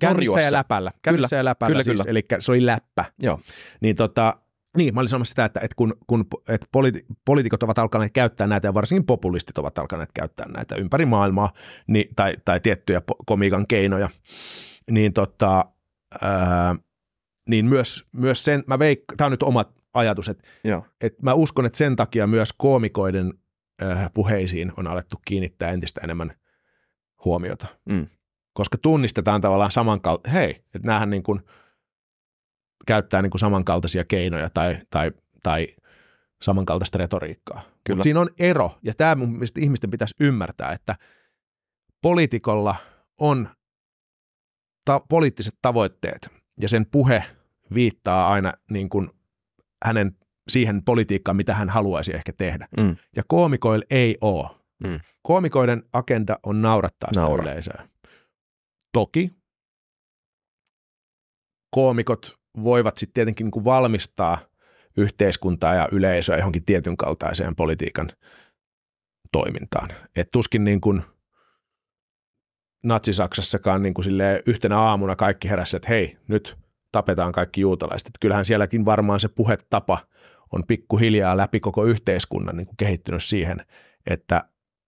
Kännissä ja läpällä. Kännissä ja läpällä kyllä, siis, kyllä. eli se oli läppä. Joo. Niin tota, niin, mä olin sanomassa sitä, että, että kun, kun että politi- poliitikot ovat alkaneet käyttää näitä ja varsinkin populistit ovat alkaneet käyttää näitä ympäri maailmaa niin, tai, tai tiettyjä komiikan keinoja, niin, tota, ää, niin myös, myös sen, mä veik- tämä on nyt oma ajatus, että, Joo. että mä uskon, että sen takia myös koomikoiden ää, puheisiin on alettu kiinnittää entistä enemmän huomiota. Mm koska tunnistetaan tavallaan samankaltaisia, hei, että näähän niin kuin käyttää niin kuin samankaltaisia keinoja tai, tai, tai samankaltaista retoriikkaa. Mutta siinä on ero, ja tämä mun mielestä ihmisten pitäisi ymmärtää, että poliitikolla on ta- poliittiset tavoitteet, ja sen puhe viittaa aina niin kuin hänen siihen politiikkaan, mitä hän haluaisi ehkä tehdä. Mm. Ja koomikoilla ei ole. Mm. Koomikoiden agenda on naurattaa sitä Naura. yleisöä. Toki koomikot voivat sitten tietenkin niin kuin valmistaa yhteiskuntaa ja yleisöä johonkin tietyn kaltaiseen politiikan toimintaan. Et tuskin niin kuin Natsi-Saksassakaan niin kuin yhtenä aamuna kaikki heräsi, että hei, nyt tapetaan kaikki juutalaiset. Et kyllähän sielläkin varmaan se puhetapa on pikkuhiljaa läpi koko yhteiskunnan niin kuin kehittynyt siihen, että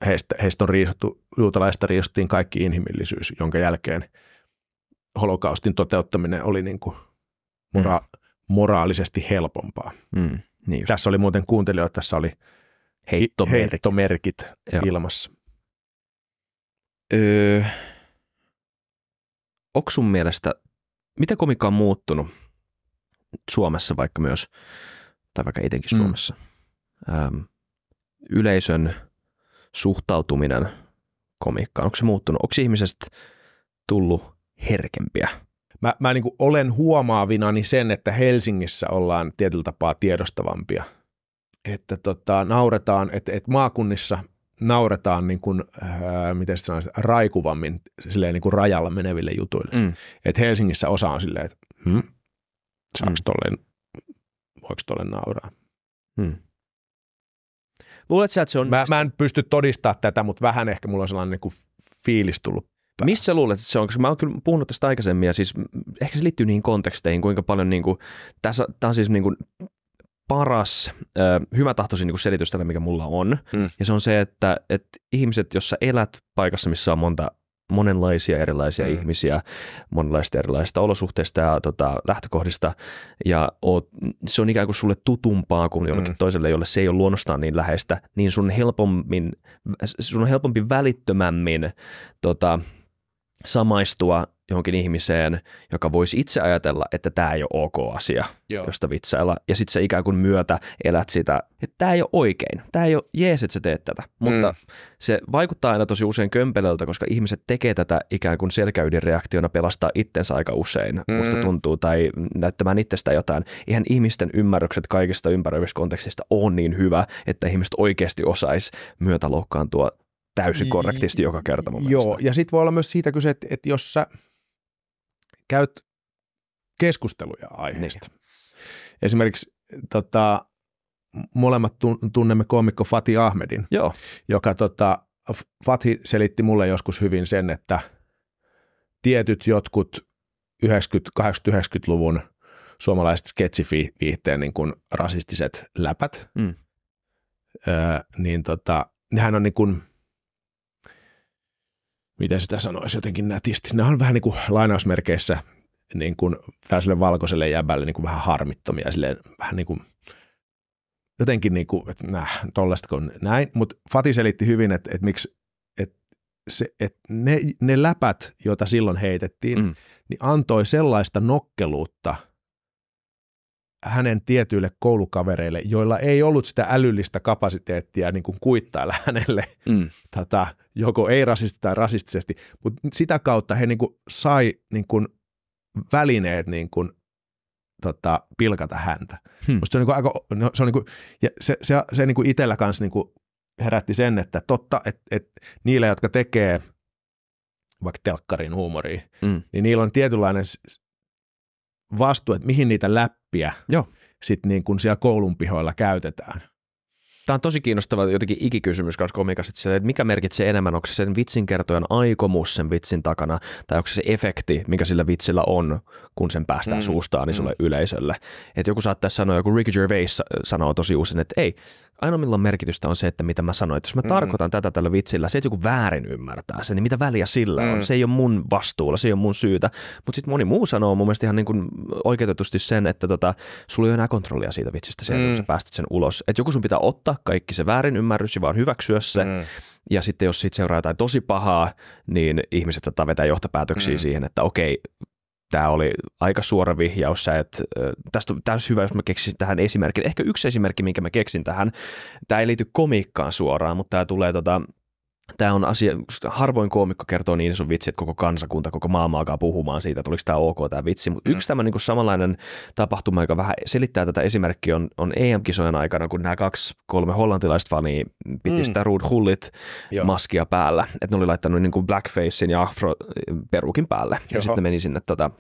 heistä, heistä on riisuttu, juutalaista riisuttiin kaikki inhimillisyys, jonka jälkeen holokaustin toteuttaminen oli niin kuin mora- mm. moraalisesti helpompaa. Mm, niin tässä oli muuten kuuntelijoita, tässä oli heittomerkit, heittomerkit ilmassa. Öö, onko sun mielestä, miten komikka on muuttunut Suomessa vaikka myös, tai vaikka etenkin mm. Suomessa, mm. ähm, yleisön suhtautuminen komikkaan, onko se muuttunut? Onko ihmisestä tullut herkempiä? Mä, mä niin olen huomaavinani sen, että Helsingissä ollaan tietyllä tapaa tiedostavampia. Että tota, nauretaan, että, että maakunnissa nauretaan niin kuin, ää, miten sanoisi, raikuvammin silleen niin kuin rajalla meneville jutuille. Mm. Et Helsingissä osa on silleen, että hmm, saako mm. tolleen, voiko tolle nauraa? Mm. Luuletko että se on... Mä, mä en pysty todistamaan tätä, mutta vähän ehkä mulla on sellainen niin kuin fiilis tullut Pää. Missä luulet, että se on? Koska mä oon kyllä puhunut tästä aikaisemmin ja siis ehkä se liittyy niihin konteksteihin, kuinka paljon niin kuin, tässä, tämä on siis niin kuin paras, hyvä tahtoisin niin selitys tälle, mikä mulla on. Mm. Ja se on se, että, että ihmiset, jos sä elät paikassa, missä on monta monenlaisia erilaisia mm. ihmisiä, monenlaista erilaisista olosuhteista ja tota, lähtökohdista, ja oot, se on ikään kuin sulle tutumpaa kuin jollekin mm. toiselle, jolle se ei ole luonnostaan niin läheistä, niin sun, helpommin, sun on helpompi välittömämmin tota, samaistua johonkin ihmiseen, joka voisi itse ajatella, että tämä ei ole ok asia, Joo. josta vitsailla. Ja sitten se ikään kuin myötä elät sitä, että tämä ei ole oikein. Tämä ei ole jees, että sä teet tätä. Mutta mm. se vaikuttaa aina tosi usein kömpelöltä, koska ihmiset tekee tätä ikään kuin selkäydinreaktiona pelastaa itsensä aika usein, mm. musta tuntuu, tai näyttämään itsestä jotain. Ihan ihmisten ymmärrykset kaikista ympäröivistä kontekstista on niin hyvä, että ihmiset oikeasti osais myötä loukkaantua täysin korrektisti joka kerta mun Joo, mielestä. ja sitten voi olla myös siitä kyse, että, että jos sä käyt keskusteluja aiheesta. Niin. Esimerkiksi tota, molemmat tunnemme koomikko Fatih Ahmedin, Joo. joka tota, Fatih selitti mulle joskus hyvin sen, että tietyt jotkut 80-90-luvun suomalaiset sketsiviihteen niin kuin rasistiset läpät, mm. öö, niin tota, nehän on niin kuin, miten sitä sanoisi? Jotenkin nätisti, ne on vähän niin kuin lainausmerkeissä niin kuin tällaiselle valkoiselle jäbälle niin kuin vähän harmittomia, silleen, vähän niin kuin, jotenkin niin kuin, että näh, tollaista kuin näin, mutta Fati selitti hyvin, että, että miksi, että, se, että ne, ne läpät, joita silloin heitettiin, mm. niin antoi sellaista nokkeluutta – hänen tietyille koulukavereille, joilla ei ollut sitä älyllistä kapasiteettia niin kuin kuittailla hänelle mm. tätä, joko ei rasistisesti tai rasistisesti, mutta sitä kautta he niin kuin sai niin kuin välineet niin kuin, tota, pilkata häntä. Hmm. se on, niin kuin aika, no, se on niin kuin, ja se, se, se niin kuin itsellä kanssa niin kuin herätti sen, että totta, että, että niillä, jotka tekee vaikka telkkarin huumoria, mm. niin niillä on tietynlainen vastuu, että mihin niitä läppiä sitten niin kuin siellä koulun pihoilla käytetään. Tämä on tosi kiinnostava jotenkin ikikysymys kanssa komikassa, että mikä merkitsee enemmän, onko se sen vitsin kertojan aikomus sen vitsin takana, tai onko se se efekti, mikä sillä vitsillä on, kun sen päästään mm. suustaan niin sulle mm. yleisölle. Että joku saattaa sanoa, joku Ricky Gervais sanoo tosi usein, että ei, ainoa merkitystä on se, että mitä mä sanoin. Että jos mä mm. tarkoitan tätä tällä vitsillä, se, että joku väärin ymmärtää sen, niin mitä väliä sillä mm. on. Se ei ole mun vastuulla, se ei ole mun syytä. Mutta sitten moni muu sanoo mun mielestä ihan niin kuin oikeutetusti sen, että tota, sulla ei ole enää kontrollia siitä vitsistä sen, mm. kun sä päästit sen ulos. Että joku sun pitää ottaa kaikki se väärin ymmärrys ja vaan hyväksyä se. Mm. Ja sitten jos siitä seuraa jotain tosi pahaa, niin ihmiset saattaa vetää johtopäätöksiä mm. siihen, että okei, tämä oli aika suora vihjaus, että tästä on täysin hyvä, jos mä keksin tähän esimerkin. Ehkä yksi esimerkki, minkä mä keksin tähän, tämä ei liity komiikkaan suoraan, mutta tämä tulee tota, tämä on asia, harvoin koomikko kertoo niin ison vitsi, että koko kansakunta, koko maailma alkaa puhumaan siitä, että oliko tämä ok tämä vitsi. Mutta mm. yksi tämä niin samanlainen tapahtuma, joka vähän selittää tätä esimerkkiä, on, on EM-kisojen aikana, kun nämä kaksi, kolme hollantilaista fania piti mm. sitä Ruud Hullit Joo. maskia päällä. Että ne oli laittanut niin kuin blackfacein ja afro-perukin päälle. Joo. Ja sitten meni sinne tota,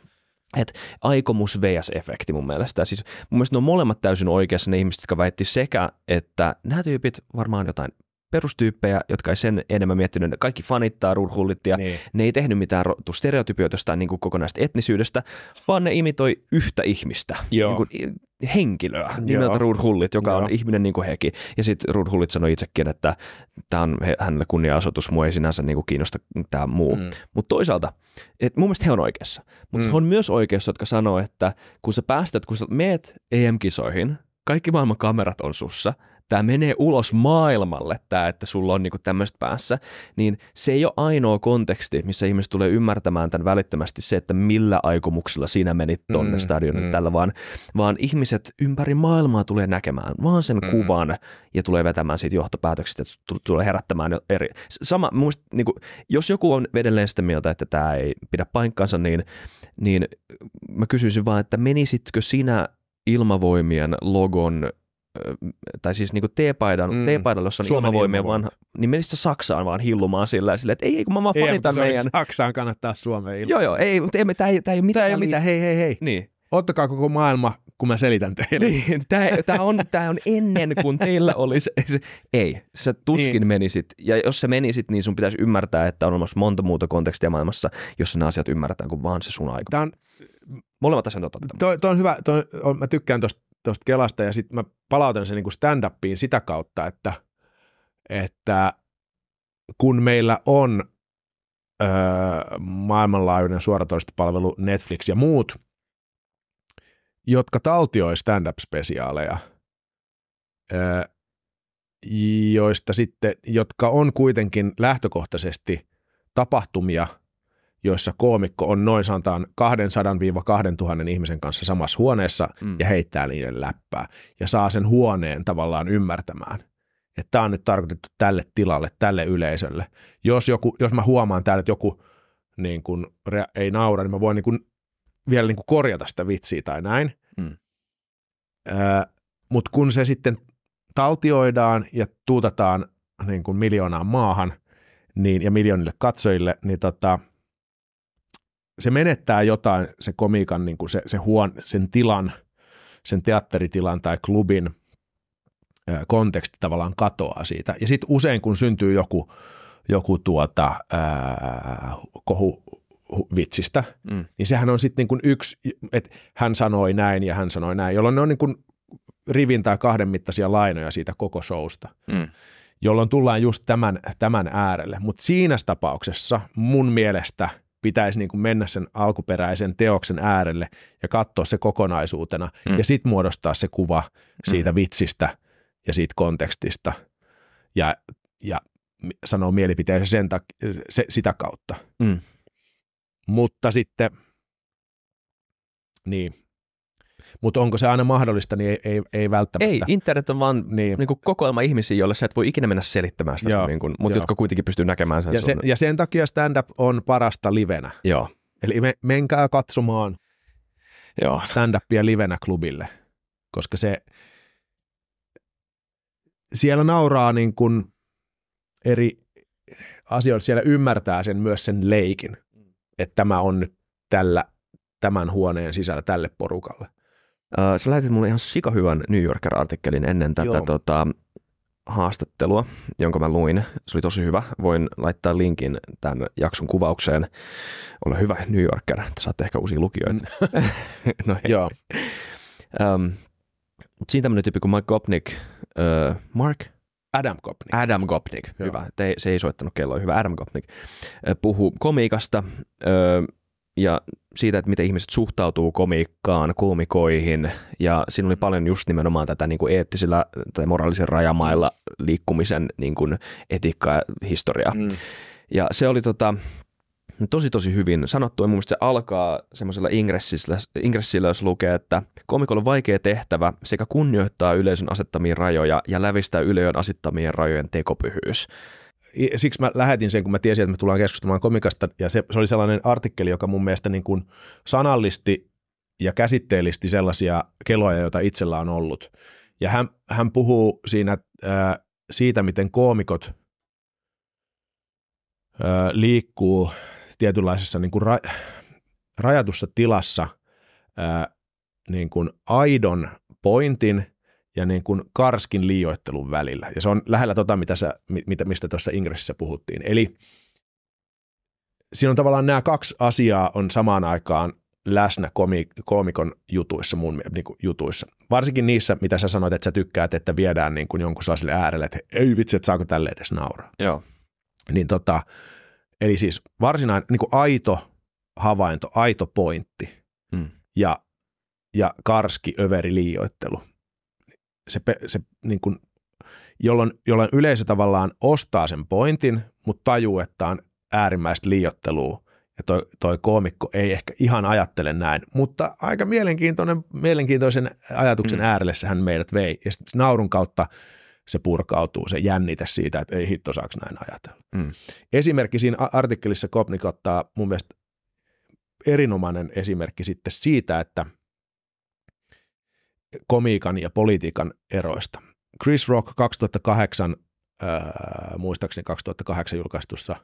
Et aikomus vs-efekti mun mielestä. Siis mun mielestä ne on molemmat täysin oikeassa ne ihmiset, jotka väitti sekä, että nämä tyypit varmaan jotain perustyyppejä, jotka ei sen enemmän miettinyt. Ne kaikki fanittaa Rurhullit ja niin. ne ei tehnyt mitään stereotypioita jostain niin kuin kokonaista etnisyydestä, vaan ne imitoi yhtä ihmistä, Joo. Niin kuin henkilöä nimeltä Rurhullit, joka Joo. on ihminen niin kuin hekin. Ja sitten Rurhullit sanoi itsekin, että tämä on hänelle kunnia-asoitus, mua ei sinänsä niin kuin kiinnosta tämä muu. Mm. Mutta toisaalta, et mun mielestä he on oikeassa. Mutta mm. he on myös oikeassa, jotka sanoo, että kun sä päästät, kun sä meet EM-kisoihin, kaikki maailman kamerat on sussa, tämä menee ulos maailmalle, tämä, että sulla on niinku tämmöistä päässä, niin se ei ole ainoa konteksti, missä ihmiset tulee ymmärtämään tämän välittömästi se, että millä aikomuksella sinä menit tonne mm, stadionille mm. tällä, vaan, vaan ihmiset ympäri maailmaa tulee näkemään vaan sen mm. kuvan ja tulee vetämään siitä johtopäätöksistä, että tulee herättämään eri. Sama, muist, niin kuin, jos joku on edelleen sitä mieltä, että tämä ei pidä paikkansa, niin, niin mä kysyisin vaan, että menisitkö sinä ilmavoimien logon tai siis niin T-paidan, mm. T-paidalla, jossa on Suomen ilmavoimia vanha, niin menisit Saksaan vaan hillumaan sillä, sillä että ei, ei kun mä vaan fanitan meidän. Saksaan kannattaa Suomeen ilman. Joo, joo, ei, mutta ei, tämä ei, tämä ei ole mitään. Tämä ei ole mitään, hei, hei, hei. Niin. Ottakaa koko maailma, kun mä selitän teille. Niin, tämä, tämä, on, tämä on ennen kuin teillä olisi, se, ei, sä tuskin niin. menisit, ja jos sä menisit, niin sun pitäisi ymmärtää, että on olemassa monta muuta kontekstia maailmassa, jossa nämä asiat ymmärretään kuin vaan se sun aika. Tämä on, Molemmat asiat on Toi, toi on hyvä, toi, on, mä tykkään tuosta tuosta Kelasta ja sitten mä palautan sen niin kuin stand-upiin sitä kautta, että, että kun meillä on öö, maailmanlaajuinen suoratoistopalvelu Netflix ja muut, jotka taltioi stand-up-spesiaaleja, öö, joista sitten, jotka on kuitenkin lähtökohtaisesti tapahtumia – joissa koomikko on noin sanotaan 200-2000 ihmisen kanssa samassa huoneessa mm. ja heittää niiden läppää ja saa sen huoneen tavallaan ymmärtämään, että tämä on nyt tarkoitettu tälle tilalle, tälle yleisölle. Jos, joku, jos mä huomaan täällä, että joku niin kun, ei naura, niin mä voin niin kun, vielä niin kun korjata sitä vitsiä tai näin. Mm. Mutta kun se sitten taltioidaan ja tuutataan niin kuin miljoonaan maahan niin, ja miljoonille katsojille, niin tota – se menettää jotain, se komiikan, niin kuin se, se huon, sen tilan, sen teatteritilan tai klubin konteksti tavallaan katoaa siitä. Ja sitten usein, kun syntyy joku, joku tuota, ää, kohu vitsistä, mm. niin sehän on sitten niin yksi, että hän sanoi näin ja hän sanoi näin, jolloin ne on niin kuin rivin tai kahden mittaisia lainoja siitä koko showsta. Mm jolloin tullaan just tämän, tämän äärelle. Mutta siinä tapauksessa mun mielestä – pitäisi niin kuin mennä sen alkuperäisen teoksen äärelle ja katsoa se kokonaisuutena mm. ja sitten muodostaa se kuva siitä mm. vitsistä ja siitä kontekstista ja, ja sanoo mielipiteensä sen tak- se, sitä kautta. Mm. Mutta sitten, niin, mutta onko se aina mahdollista, niin ei, ei, ei välttämättä. Ei, internet on vaan niin. Niin kuin kokoelma ihmisiä, joille sä et voi ikinä mennä selittämään sitä, joo, niin kuin, mutta joo. jotka kuitenkin pystyy näkemään sen. Ja, sen, ja sen takia stand-up on parasta livenä. Joo. Eli me, menkää katsomaan joo. stand-upia livenä klubille, koska se siellä nauraa niin kuin eri asioita, siellä ymmärtää sen myös sen leikin, että tämä on nyt tällä, tämän huoneen sisällä tälle porukalle. Sä lähetit mulle ihan sikahyvän New Yorker-artikkelin ennen tätä tota, haastattelua, jonka mä luin. Se oli tosi hyvä. Voin laittaa linkin tämän jakson kuvaukseen. Ole hyvä New Yorker, että saatte ehkä uusia lukijoita. Mm. no Joo. Um, siinä tämmöinen tyyppi kuin Mike Gopnik, uh, Mark? Adam Gopnik. Adam Gopnik, Joo. hyvä. Te, se ei soittanut kelloa, hyvä. Adam Gopnik uh, puhuu komiikasta. Uh, ja siitä, että miten ihmiset suhtautuu komiikkaan, koomikoihin, ja siinä oli paljon just nimenomaan tätä niin kuin eettisillä tai moraalisen rajamailla liikkumisen niin kuin etiikkaa ja historiaa. Mm. Ja se oli tota, tosi tosi hyvin sanottu, ja mun se alkaa semmoisella ingressillä, ingressillä, jos lukee, että komikolla on vaikea tehtävä sekä kunnioittaa yleisön asettamia rajoja ja lävistää yleisön asettamien rajojen tekopyhyys siksi mä lähetin sen, kun mä tiesin, että me tullaan keskustelemaan komikasta, ja se, se oli sellainen artikkeli, joka mun mielestä niin kuin sanallisti ja käsitteellisti sellaisia keloja, joita itsellä on ollut. Ja hän, hän puhuu siinä ää, siitä, miten koomikot ää, liikkuu tietynlaisessa niin kuin ra, rajatussa tilassa ää, niin kuin aidon pointin ja niin kuin karskin liioittelun välillä. Ja se on lähellä tota, mitä sä, mitä, mistä tuossa Ingressissä puhuttiin. Eli siinä on tavallaan nämä kaksi asiaa on samaan aikaan läsnä komi, koomikon jutuissa, mun niin kuin jutuissa. Varsinkin niissä, mitä sä sanoit, että sä tykkäät, että viedään niin kuin jonkun sellaiselle äärelle, että ei vitsi, että saako tälle edes nauraa. Joo. Niin tota, eli siis varsinainen niin kuin aito havainto, aito pointti Mm. ja, ja karski överi liioittelu. Se, se niin kuin, jolloin, jolloin yleisö tavallaan ostaa sen pointin, mutta tajuu, että on äärimmäistä liiottelua ja toi, toi koomikko ei ehkä ihan ajattele näin, mutta aika mielenkiintoinen, mielenkiintoisen ajatuksen Mm. äärelle sehän meidät vei. Ja sitten naurun kautta se purkautuu, se jännite siitä, että ei hitto saaks näin ajatella. Mm. Esimerkki siinä artikkelissa Kopnik ottaa mun mielestä erinomainen esimerkki sitten siitä, että komiikan ja politiikan eroista. Chris Rock 2008, ää, muistaakseni 2008 julkaistussa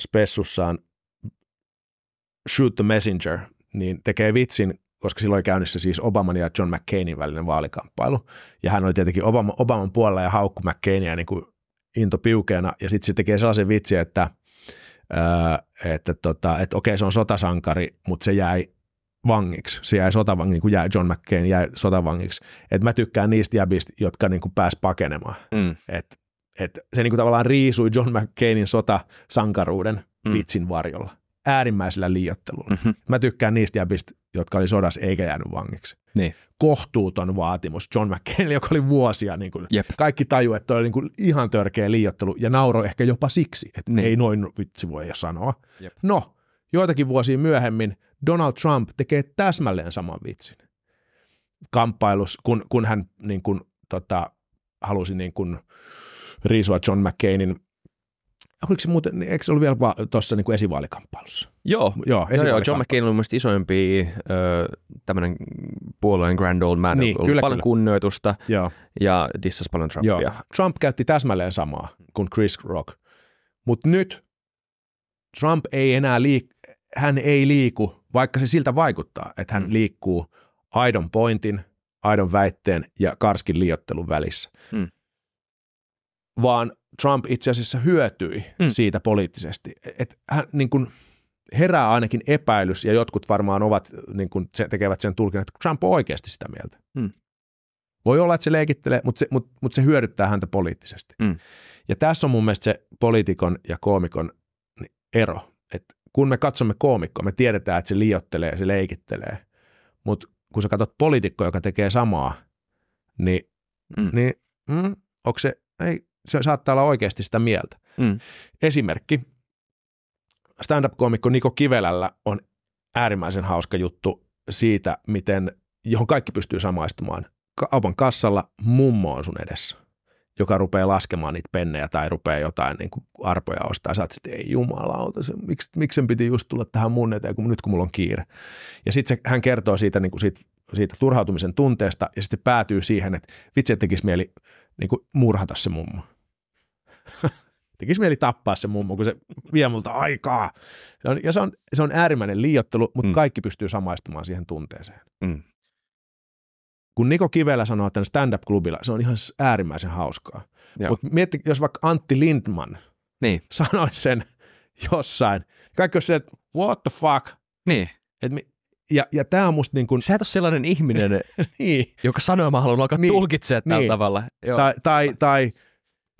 spessussaan Shoot the Messenger, niin tekee vitsin, koska silloin käynnissä siis Obaman ja John McCainin välinen vaalikamppailu. Ja hän oli tietenkin Obama, Obaman puolella ja haukku McCainia niin kuin into piukeena. Ja sitten se tekee sellaisen vitsin, että, ää, että, tota, että okei se on sotasankari, mutta se jäi vangiksi. Se jäi sotavangiksi, niin kuin jäi John McCain jäi sotavangiksi. Että mä tykkään niistä jäbistä, jotka niin kuin pääs pakenemaan. Mm. Et, et se niin kuin tavallaan riisui John McCainin sotasankaruuden Mm. vitsin varjolla. Äärimmäisellä liiottelulla. Mhm. Mä tykkään niistä jäbistä, jotka oli sodassa eikä jäänyt vangiksi. Niin. Kohtuuton vaatimus John McCainille, joka oli vuosia niin kuin, Jep. kaikki taju, että oli niin kuin ihan törkeä liiottelu ja nauroi ehkä jopa siksi, että niin. ei noin vitsi voi sanoa. Jep. No, joitakin vuosia myöhemmin Donald Trump tekee täsmälleen saman vitsin kamppailus, kun, kun hän niin kuin, tota, halusi niin kuin, riisua John McCainin Oliko se muuten, eikö se ollut vielä tuossa niin esivaalikamppailussa? Joo, Joo, Joo, joo, John. McCain oli mielestäni isoimpia tämmöinen puolueen grand old man, Niin, ollut kyllä, paljon kyllä. kunnioitusta Joo, ja dissasi paljon Trumpia. joo. Trump käytti täsmälleen samaa kuin Chris Rock. Mutta nyt Trump ei enää liik- hän ei liiku, vaikka se siltä vaikuttaa, että hän Mm. liikkuu aidon pointin, aidon väitteen ja karskin liottelun välissä. Mm. Vaan Trump itse asiassa hyötyi Mm. siitä poliittisesti. Että hän niin kuin herää ainakin epäilys, ja jotkut varmaan ovat, niin kuin se, tekevät sen tulkinnan, että Trump on oikeasti sitä mieltä. Mm. Voi olla, että se leikittelee, mutta se, mutta, mutta se hyödyttää häntä poliittisesti. Mm. Ja tässä on mun mielestä se poliitikon ja koomikon ero. Että kun me katsomme koomikkoa, me tiedetään, että se liiottelee, se leikittelee. Mutta kun sä katsot poliitikkoa, joka tekee samaa, niin, Mm. niin mm, onko se, ei, se saattaa olla oikeasti sitä mieltä. Mm. Esimerkki. Stand-up-koomikko Niko Kivelällä on äärimmäisen hauska juttu siitä, miten, johon kaikki pystyy samaistumaan. Kaupan kassalla mummo on sun edessä, joka rupeaa laskemaan niitä pennejä tai rupeaa jotain niin kuin arpoja ostaa. Sä oot ei jumalauta, se, miksi, miksi sen piti just tulla tähän mun eteen, kun nyt kun mulla on kiire. Ja sitten hän kertoo siitä, niin kuin siitä, siitä turhautumisen tunteesta ja sitten se päätyy siihen, että vitsi, että tekisi mieli niin kuin murhata se mummo. tekisi mieli tappaa se mummo, kun se vie multa aikaa. Se on, ja se on, se on äärimmäinen liiottelu, mutta mm. kaikki pystyy samaistumaan siihen tunteeseen. Mm. Kun Niko Kivelä sanoo tämän stand-up-klubilla, se on ihan äärimmäisen hauskaa. Mutta mietti, jos vaikka Antti Lindman Niin. sanoisi sen jossain, kaikki on se, että what the fuck. Niin. Et mi, ja, ja tämä on musta niin kuin, Sä et ole sellainen ihminen, niin, joka sanoo, mä haluan alkaa Niin. tulkitsemaan tällä Niin. tavalla. Joo. tai, tai, tai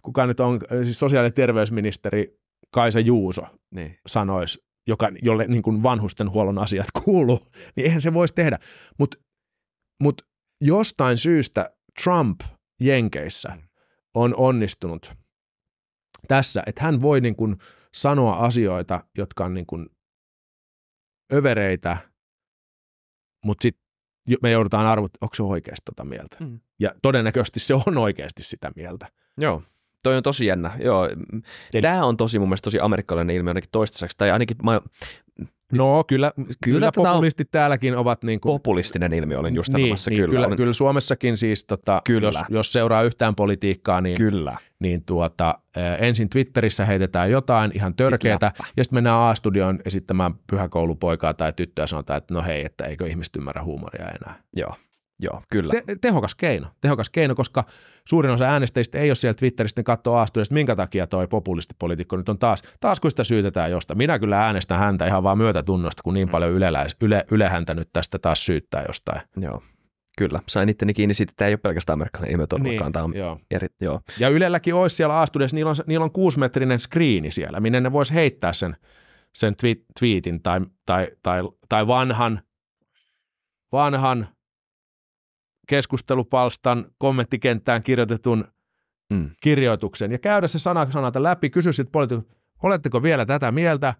kuka nyt on, siis sosiaali- ja terveysministeri Kaisa Juuso Niin. sanoisi, joka, jolle niin kuin vanhustenhuollon asiat kuuluu, niin eihän se voisi tehdä. Mutta mut jostain syystä Trump Jenkeissä on onnistunut tässä, että hän voi niin kuin sanoa asioita, jotka on niin kuin övereitä, mutta sitten me joudutaan arvot, onko se oikeasti tota mieltä. Mm. Ja todennäköisesti se on oikeasti sitä mieltä. Joo. Toi on tosi jännä. Joo. Eli- Tämä on tosi mun mielestä tosi amerikkalainen ilmiö ainakin toistaiseksi. Tai ainakin mä, No kyllä, kyllä, kyllä on- populistit täälläkin ovat niin kuin, populistinen ilmiö olin just niin, niin, kyllä, kyllä, olen- kyllä Suomessakin siis, tota, Kyllä. jos, jos seuraa yhtään politiikkaa, niin, kyllä. niin tuota, äh, ensin Twitterissä heitetään jotain ihan törkeätä, ja sitten mennään A-studioon esittämään pyhäkoulupoikaa tai tyttöä ja sanotaan, että no hei, että eikö ihmiset ymmärrä huumoria enää. Joo, joo, kyllä. Te- tehokas keino, tehokas keino, koska suurin osa äänestäjistä ei ole siellä Twitteristä, ne katsoo minkä takia toi populistipolitiikko nyt on taas, taas kun sitä syytetään jostain. Minä kyllä äänestän häntä ihan vaan myötätunnosta, kun Mm. niin paljon yleläis, yle, yle häntä nyt tästä taas syyttää jostain. Joo, kyllä. Sain itteni kiinni siitä, että tämä ei ole pelkästään amerikkalainen ilmiö todellakaan. Tämä on joo. eri, joo. Ja Ylelläkin olisi siellä A-studiossa, niillä on, niillä on kuusimetrinen screeni siellä, minne ne voisi heittää sen, sen twi- tweetin tai, tai, tai, tai vanhan, vanhan keskustelupalstan kommenttikenttään kirjoitetun Mm. kirjoituksen ja käydä se sana sanalta läpi, kysyä sitten poliitikot, oletteko vielä tätä mieltä,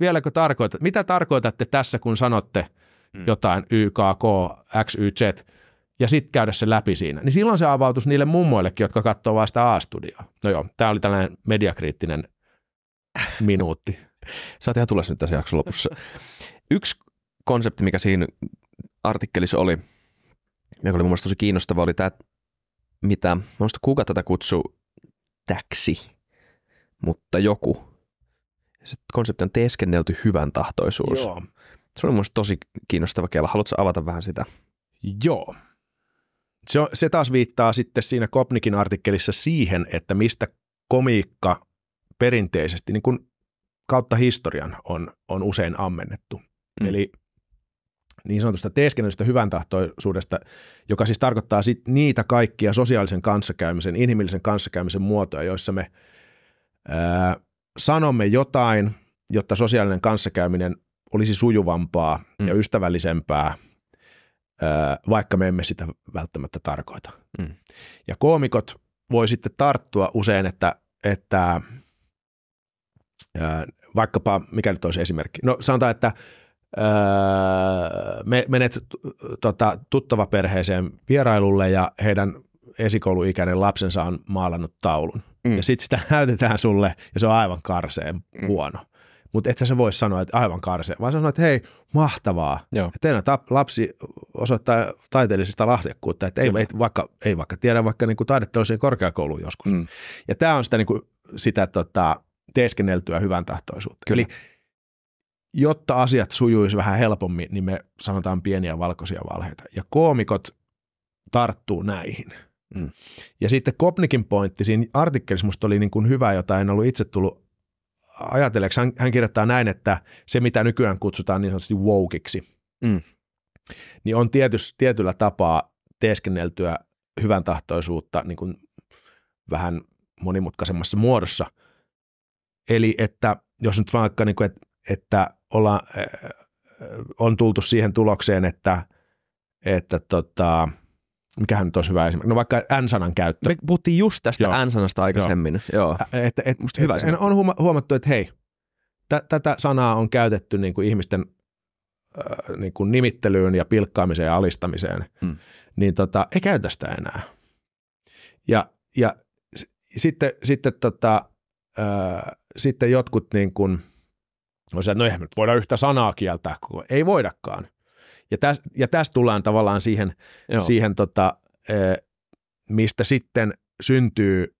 vieläkö tarkoitat, mitä tarkoitatte tässä, kun sanotte Mm. jotain YKK, XYZ, ja sitten käydä se läpi siinä. Niin silloin se avautus niille mummoillekin, jotka katsoo vasta A-studioa. No joo, tämä oli tällainen mediakriittinen minuutti. Sä oot ihan tulossa nyt tässä jakson lopussa. Yksi konsepti, mikä siinä artikkelissa oli, mikä oli mun mielestä tosi kiinnostava, oli tämä, mitä, mä kuka tätä kutsuu täksi, mutta joku. Se konsepti on teeskennelty hyvän tahtoisuus. Joo. Se oli mun mielestä tosi kiinnostava kela. Haluatko avata vähän sitä? Joo. Se, on, se taas viittaa sitten siinä Kopnikin artikkelissa siihen, että mistä komiikka perinteisesti niin kuin kautta historian on, on usein ammennettu. Mm. Mm. Eli niin sanotusta teeskennellystä hyvän tahtoisuudesta, joka siis tarkoittaa sit niitä kaikkia sosiaalisen kanssakäymisen, inhimillisen kanssakäymisen muotoja, joissa me ää, sanomme jotain, jotta sosiaalinen kanssakäyminen olisi sujuvampaa Mm. mm. ja ystävällisempää, ää, vaikka me emme sitä välttämättä tarkoita. Mm. Ja koomikot voi sitten tarttua usein, että, että ää, vaikkapa, mikä nyt olisi esimerkki, no sanotaan, että me, menet tota, tuttava perheeseen vierailulle ja heidän esikouluikäinen lapsensa on maalannut taulun. Mm. Mm. Ja sitten sitä näytetään sulle ja se on aivan karseen huono. Mutta et sä se voi sanoa, että aivan karseen, vaan sä sanoit, että hei, mahtavaa. Joo. Ja teidän tap- lapsi osoittaa taiteellisesta lahjakkuutta, että ei, Kyllä. ei, vaikka, ei vaikka tiedä vaikka niin taideteolliseen korkeakouluun joskus. Mm. Ja tämä on sitä, niin kuin, sitä tota, teeskenneltyä hyvän tahtoisuutta. Kyllä. Eli jotta asiat sujuisi vähän helpommin, niin me sanotaan pieniä valkoisia valheita. Ja koomikot tarttuu näihin. Mm. Ja sitten Kopnikin pointti siinä artikkelissa musta oli niin kuin hyvä, jota en ollut itse tullut ajatelleeksi. Hän, hän kirjoittaa näin, että se mitä nykyään kutsutaan niin sanotusti wokeiksi, Mm. niin on tietys, tietyllä tapaa teeskenneltyä hyvän tahtoisuutta niin kuin vähän monimutkaisemmassa muodossa. Eli että jos nyt vaikka, niin kuin, että, että olla, äh, on tultu siihen tulokseen, että, että tota, mikähän nyt olisi hyvä esimerkki, no vaikka N-sanan käyttö, Me puhuttiin just tästä Joo. N-sanasta aikaisemmin. Joo. Että, et, Musta hyvä et, on huoma- huomattu, että hei, tä- tätä sanaa on käytetty niin kuin ihmisten äh, niin kuin nimittelyyn ja pilkkaamiseen ja alistamiseen, Mm. niin tota, ei käytä sitä enää. Ja, ja s- sitten, sitten, tota, äh, sitten jotkut niin kuin, on se, että no eihän nyt voida yhtä sanaa kieltää, koko ei voidakaan. Ja tästä ja tästä tullaan tavallaan siihen, Joo. siihen tota, eh, mistä sitten syntyy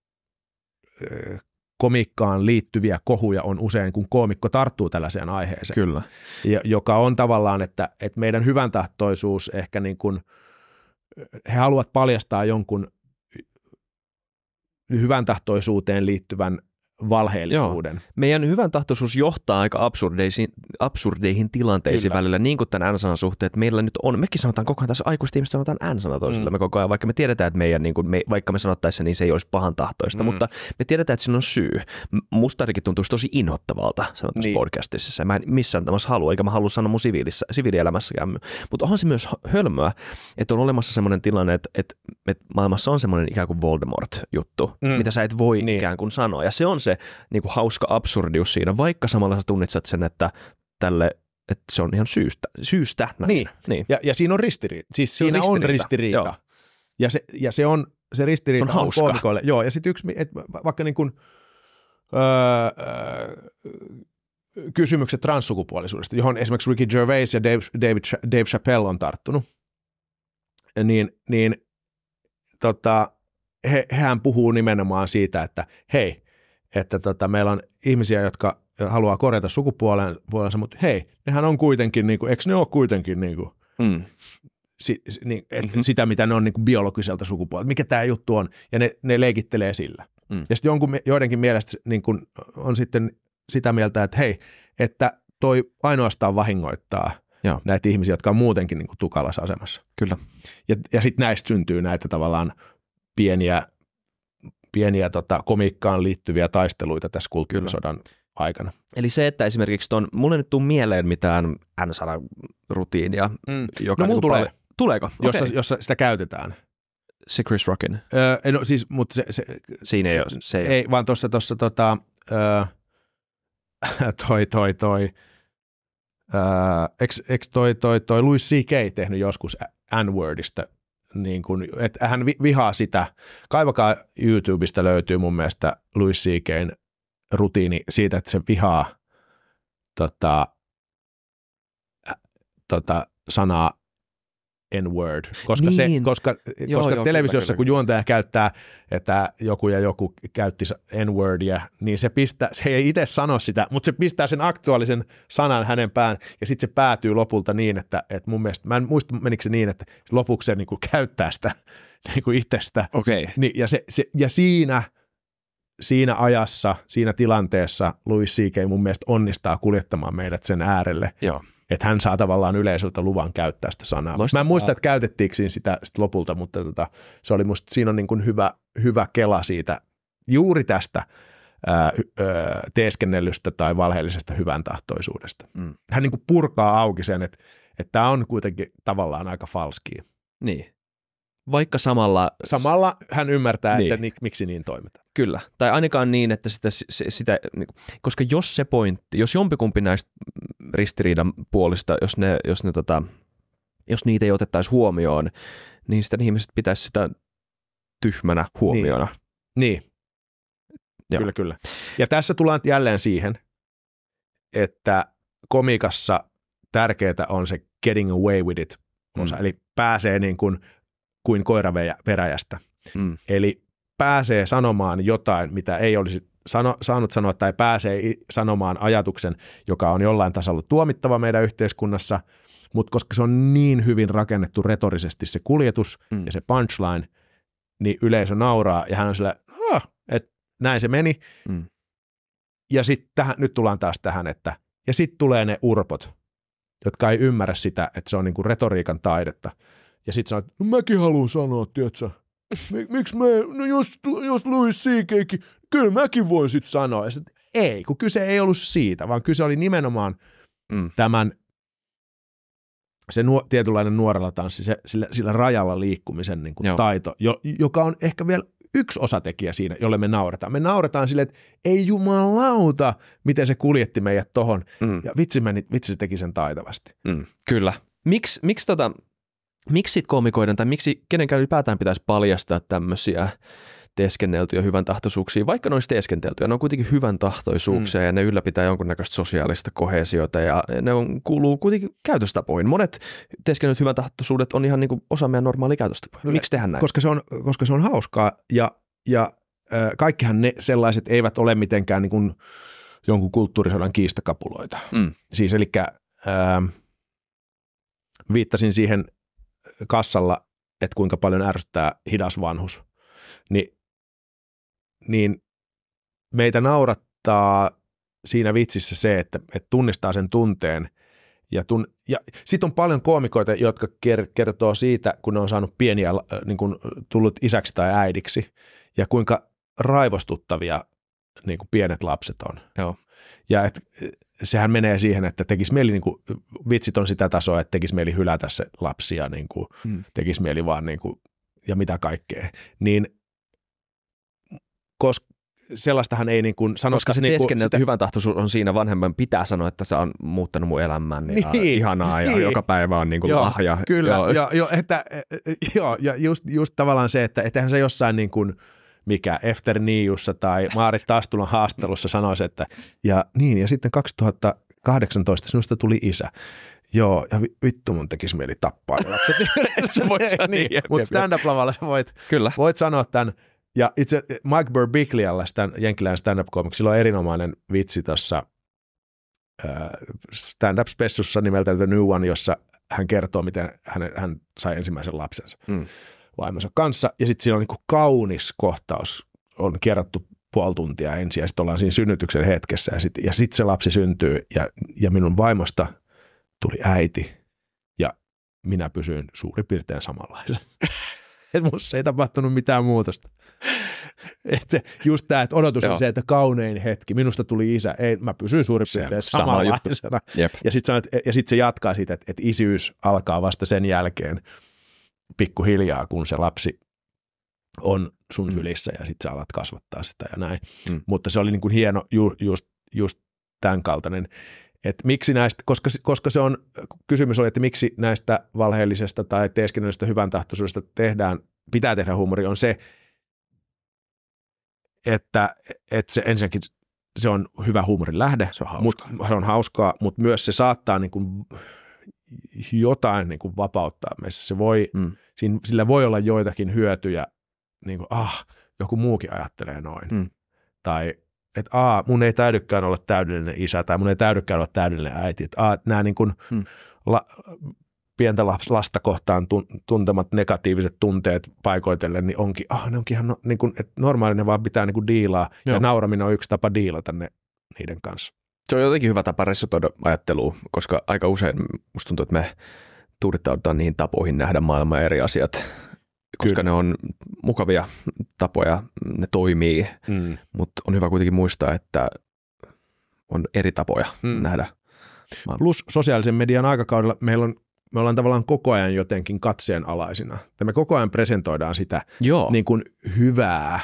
eh, komikkaan liittyviä kohuja on usein, kun koomikko tarttuu tällaiseen aiheeseen, Kyllä. ja, joka on tavallaan, että, että meidän hyvän tahtoisuus ehkä niin kuin, he haluavat paljastaa jonkun hyvän tahtoisuuteen liittyvän valheellisuuden. Meidän hyvän tahtoisuus johtaa aika absurdeihin, absurdeihin tilanteisiin Kyllä. välillä, niin kuin tämän N-sanan suhteen, että meillä nyt on, mekin sanotaan koko ajan tässä aikuiset ihmiset sanotaan N-sana toisille, Mm. me koko ajan, vaikka me tiedetään, että meidän, niin kuin, me, vaikka me sanottaisiin se, niin se ei olisi pahan tahtoista, Mm. mutta me tiedetään, että siinä on syy. Musta ainakin tuntuisi tosi inhottavalta sanoa tässä Niin. podcastissa, mä en missään tämmössä halua, eikä mä halua sanoa mun siviilissä, siviilielämässäkään, mutta onhan se myös hölmöä, että on olemassa semmoinen tilanne, että, että, että maailmassa on semmoinen ikään kuin Voldemort-juttu, Mm. mitä sä et voi niin. ikään kuin sanoa, ja se on se niin kuin hauska absurdius siinä, vaikka samalla sä tunnitsat sen, että tälle, että se on ihan syystä, syystä näin. Niin. niin. Ja, ja siinä on ristiriita. Siis on siinä on ristiriita. ristiriita. Joo. Ja se, ja se on se ristiriita Se on hauska. koomikoille. Joo, ja sitten yksi, et va- vaikka niin kuin, öö, öö, kysymykset transsukupuolisuudesta, johon esimerkiksi Ricky Gervais ja Dave, David, Dave Chappelle on tarttunut, niin, niin tota, he, hehän puhuu nimenomaan siitä, että hei, että tota, meillä on ihmisiä, jotka haluaa korjata sukupuolensa, mutta hei, nehän on kuitenkin, niin kuin, eikö ne ole kuitenkin niin kuin, mm. si, niin, et, mm-hmm. sitä, mitä ne on niin kuin biologiselta sukupuolelta, mikä tämä juttu on, ja ne, ne leikittelee sillä. Mm. Ja sitten jonkun, joidenkin mielestä niin kuin on sitten sitä mieltä, että hei, että toi ainoastaan vahingoittaa Joo. näitä ihmisiä, jotka on muutenkin niin kuin tukalassa asemassa. Kyllä. Ja, ja sitten näistä syntyy näitä tavallaan pieniä, pieniä tota, komiikkaan liittyviä taisteluita tässä kulttuurisodan aikana. Eli se, että esimerkiksi ton, mulle nyt tuu mieleen mitään n rutiinia, mm. joka no, niin tulee. Paljon, tuleeko? Jossa, okay. jossa sitä käytetään. Se Chris Rockin? Öö, no siis, mutta se, se, Siinä ei se, ole. Se ei, ei vaan tuossa, tota, öö, toi, toi, toi, öö, eikö toi, toi, toi Louis C.K. tehnyt joskus N-wordista niin kuin, että hän vihaa sitä. Kaivakaa YouTubesta löytyy mun mielestä Louis C.K.'n rutiini siitä, että se vihaa tota, tota, sanaa N-word, koska, niin. se, koska, joo, koska joo, televisiossa kyllä, kun juontaja käyttää, että joku ja joku käytti N-wordia, niin se, pistää, se ei itse sano sitä, mutta se pistää sen aktuaalisen sanan hänen pään, ja sitten se päätyy lopulta niin, että, että mun mielestä, mä en muista menikö se niin, että lopuksi se niin kuin käyttää sitä niin kuin itsestä. Okay. Niin, ja, se, se, ja siinä siinä ajassa, siinä tilanteessa Louis C.K. mun mielestä onnistaa kuljettamaan meidät sen äärelle. Joo että hän saa tavallaan yleisöltä luvan käyttää sitä sanaa. Loistavaa. Mä en muista, että käytettiinkö siinä sitä, sitä lopulta, mutta tota, se oli musta, siinä on niin kuin hyvä, hyvä kela siitä, juuri tästä ää, ää, teeskennellystä tai valheellisesta hyvän tahtoisuudesta. Mm. Hän niin kuin purkaa auki sen, että, että tämä on kuitenkin tavallaan aika falskia. Niin. Vaikka samalla... Samalla hän ymmärtää, niin. että ni, miksi niin toimitaan. Kyllä. Tai ainakaan niin, että sitä, sitä, sitä, niinku, koska jos se pointti, jos jompikumpi näistä ristiriidan puolista, jos, ne, jos, ne, tota, jos niitä ei otettaisi huomioon, niin sitten ihmiset pitäisi sitä tyhmänä huomiona. Niin. niin. Kyllä, kyllä. Ja tässä tullaan jälleen siihen, että komikassa tärkeää on se getting away with it osa, mm. eli pääsee niin kuin kuin koira peräjästä. Mm. Eli pääsee sanomaan jotain, mitä ei olisi sano, saanut sanoa, tai pääsee sanomaan ajatuksen, joka on jollain tasolla tuomittava meidän yhteiskunnassa, mutta koska se on niin hyvin rakennettu retorisesti se kuljetus mm. ja se punchline, niin yleisö nauraa, ja hän on sillä, että näin se meni. Mm. Ja sitten nyt tullaan taas tähän, että ja sitten tulee ne urpot, jotka ei ymmärrä sitä, että se on niinku retoriikan taidetta. Ja sitten sanoit, no mäkin haluan sanoa, tiedätkö, miksi me, no jos, jos Louis C.K.kin, kyllä mäkin voin sitten sanoa. Ja sit, ei, kun kyse ei ollut siitä, vaan kyse oli nimenomaan mm. tämän, se nuo, tietynlainen nuorella tanssi, se, sillä, sillä rajalla liikkumisen niin kuin taito, jo, joka on ehkä vielä yksi osatekijä siinä, jolle me nauretaan. Me nauretaan sille, että ei jumalauta, miten se kuljetti meidät tohon. Mm. Ja vitsi, meni, vitsi se teki sen taitavasti. Mm, kyllä. Miks, miksi tota, miksi komikoiden tai miksi kenenkään ylipäätään pitäisi paljastaa tämmöisiä teeskenneltyjä hyvän tahtoisuuksia, vaikka ne olisi teeskenteltyjä, ne on kuitenkin hyvän tahtoisuuksia mm. ja ne ylläpitää jonkunnäköistä sosiaalista kohesiota ja ne on, kuuluu kuitenkin käytöstapoihin. Monet teeskennellyt hyvän tahtoisuudet on ihan niin kuin osa meidän normaalia käytöstapoja. Miksi tehdään näin? Koska se on, koska se on hauskaa ja, ja äh, kaikkihan ne sellaiset eivät ole mitenkään niin kuin jonkun kulttuurisodan kiistakapuloita. Mm. Siis eli äh, viittasin siihen kassalla, että kuinka paljon ärsyttää hidas vanhus, niin, niin meitä naurattaa siinä vitsissä se, että, että tunnistaa sen tunteen ja, tun, ja sitten on paljon koomikoita, jotka kertoo siitä, kun ne on saanut pieniä, niin kun tullut isäksi tai äidiksi, ja kuinka raivostuttavia niin kuin pienet lapset on. Joo. Ja et, sehän menee siihen, että tekisi mieli, niin kuin, vitsit on sitä tasoa, että tekisi mieli hylätä se lapsi ja niin kuin, hmm. tekisi mieli vaan niin kuin, ja mitä kaikkea. Niin koska sellaistahan ei niin kuin sano. Koska se niin kuin, sitä... hyvän tahtoisuus on siinä vanhemman pitää sanoa, että se on muuttanut mun elämän ja niin, ihanaa ja niin. joka päivä on niin kuin joo, lahja. Kyllä, joo. Jo, jo, että, jo, ja just, just tavallaan se, että eihän se jossain niin kuin mikä Efter Niussa tai Maarit Tastulan haastattelussa sanoisi, että ja niin, ja sitten 2018 sinusta tuli isä. Joo, ja vittu mun tekisi mieli tappaa ne lapset. Sä voit sanoa niin, jep, mutta stand-up-lavalla sä voit, Kyllä. voit sanoa tämän. Ja itse Mike Birbiglia, stand, jenkkiläinen stand-up-komikki, sillä on erinomainen vitsi tuossa stand-up-spessussa nimeltä The New One, jossa hän kertoo, miten hän, hän sai ensimmäisen lapsensa Mm. Vaimonsa kanssa. Ja sitten siinä on niin kaunis kohtaus, on kerrottu puoli tuntia ensin ja sitten ollaan siinä synnytyksen hetkessä ja sitten ja sit se lapsi syntyy ja, ja minun vaimosta tuli äiti ja minä pysyin suurin piirtein samanlaisen. että musta ei tapahtunut mitään muutosta. Että just tämä, että odotus Joo. on se, että kaunein hetki, minusta tuli isä, ei, mä pysyin suurin Se piirtein sama juttu. samanlaisena. Jep. Ja sitten sit se jatkaa siitä, että, että isyys alkaa vasta sen jälkeen pikkuhiljaa, kun se lapsi on sun Mm. sylissä ja sitten sä alat kasvattaa sitä ja näin. Mm. Mutta se oli niin kuin hieno ju, just, just tämän kaltainen, että miksi näistä, koska, koska se on, kysymys oli, että miksi näistä valheellisesta tai teeskennellystä hyvän tahtoisuudesta tehdään, pitää tehdä huumori, on se, että, että se ensinnäkin se on hyvä huumorin lähde, Se on mut, hauskaa. se on hauskaa, mutta myös se saattaa niin kuin jotain niin kuin vapauttaa meissä. Se voi, Mm. siinä, sillä voi olla joitakin hyötyjä, niin kuin, ah, joku muukin ajattelee noin. Mm. Tai että ah, mun ei täydykään olla täydellinen isä tai mun ei täydykään olla täydellinen äiti. Että ah, nämä niin kuin Mm. la, pientä lasta kohtaan tun, tuntemat negatiiviset tunteet paikoitellen, niin onkin, ah, ne onkin ihan no, niin kuin, että normaali ne vaan pitää niin kuin diilaa Joo. ja nauraminen on yksi tapa diilata ne niiden kanssa. Se on jotenkin hyvä tapa resotoida ajattelua, koska aika usein musta tuntuu, että me tuudittaudutaan niihin tapoihin nähdä maailman eri asiat, koska Kyllä. ne on mukavia tapoja, ne toimii, Mm. mutta on hyvä kuitenkin muistaa, että on eri tapoja Mm. nähdä. Plus sosiaalisen median aikakaudella meillä on, me ollaan tavallaan koko ajan jotenkin katseen alaisina. Me koko ajan presentoidaan sitä Joo, niin kuin hyvää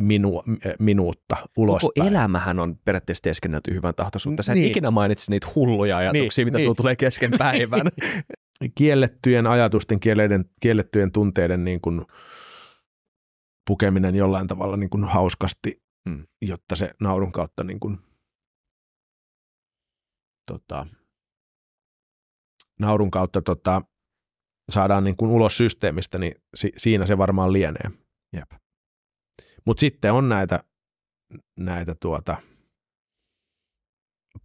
minu, eh, minuutta ulospäin. koko elämähän on periaatteessa teeskennelty hyvän tahtoisuutta. Sä et Niin. ikinä mainitsi niitä hulluja ajatuksia, Niin, mitä niin. sulla tulee kesken päivän. Kiellettyjen ajatusten, kielleiden, kiellettyjen tunteiden niin kuin pukeminen jollain tavalla niin kuin hauskasti, Mm. jotta se naurun kautta niin kuin, tota, naurun kautta tota, saadaan niin kuin ulos systeemistä, niin si- siinä se varmaan lienee. Jep. Mutta sitten on näitä, näitä tuota,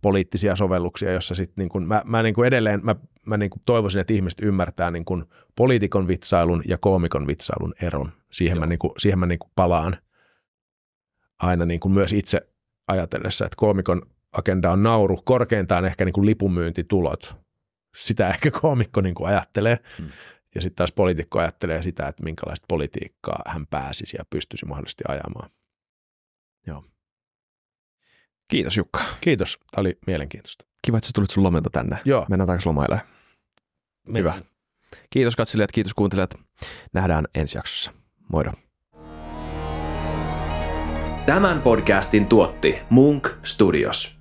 poliittisia sovelluksia, jossa sitten niin kun, mä, mä niin kun edelleen mä, mä niin kun toivoisin, että ihmiset ymmärtää niin kun poliitikon vitsailun ja koomikon vitsailun eron. Siihen mä, Joo. niin kun, siihen mä niin kun palaan aina niin kun myös itse ajatellessa, että koomikon agenda on nauru, korkeintaan ehkä niin kun lipunmyyntitulot. Sitä ehkä koomikko niin kun ajattelee. Mm. Ja sitten taas poliitikko ajattelee sitä, että minkälaista politiikkaa hän pääsisi ja pystyisi mahdollisesti ajamaan. Kiitos Jukka. Kiitos, tämä oli mielenkiintoista. Kiva, että sä tulit sun lomelta tänne. Joo. Mennään takaisin lomailemaan. Hyvä. Kiitos katselijat, kiitos kuuntelijat. Nähdään ensi jaksossa. Moido. Tämän podcastin tuotti Munk Studios.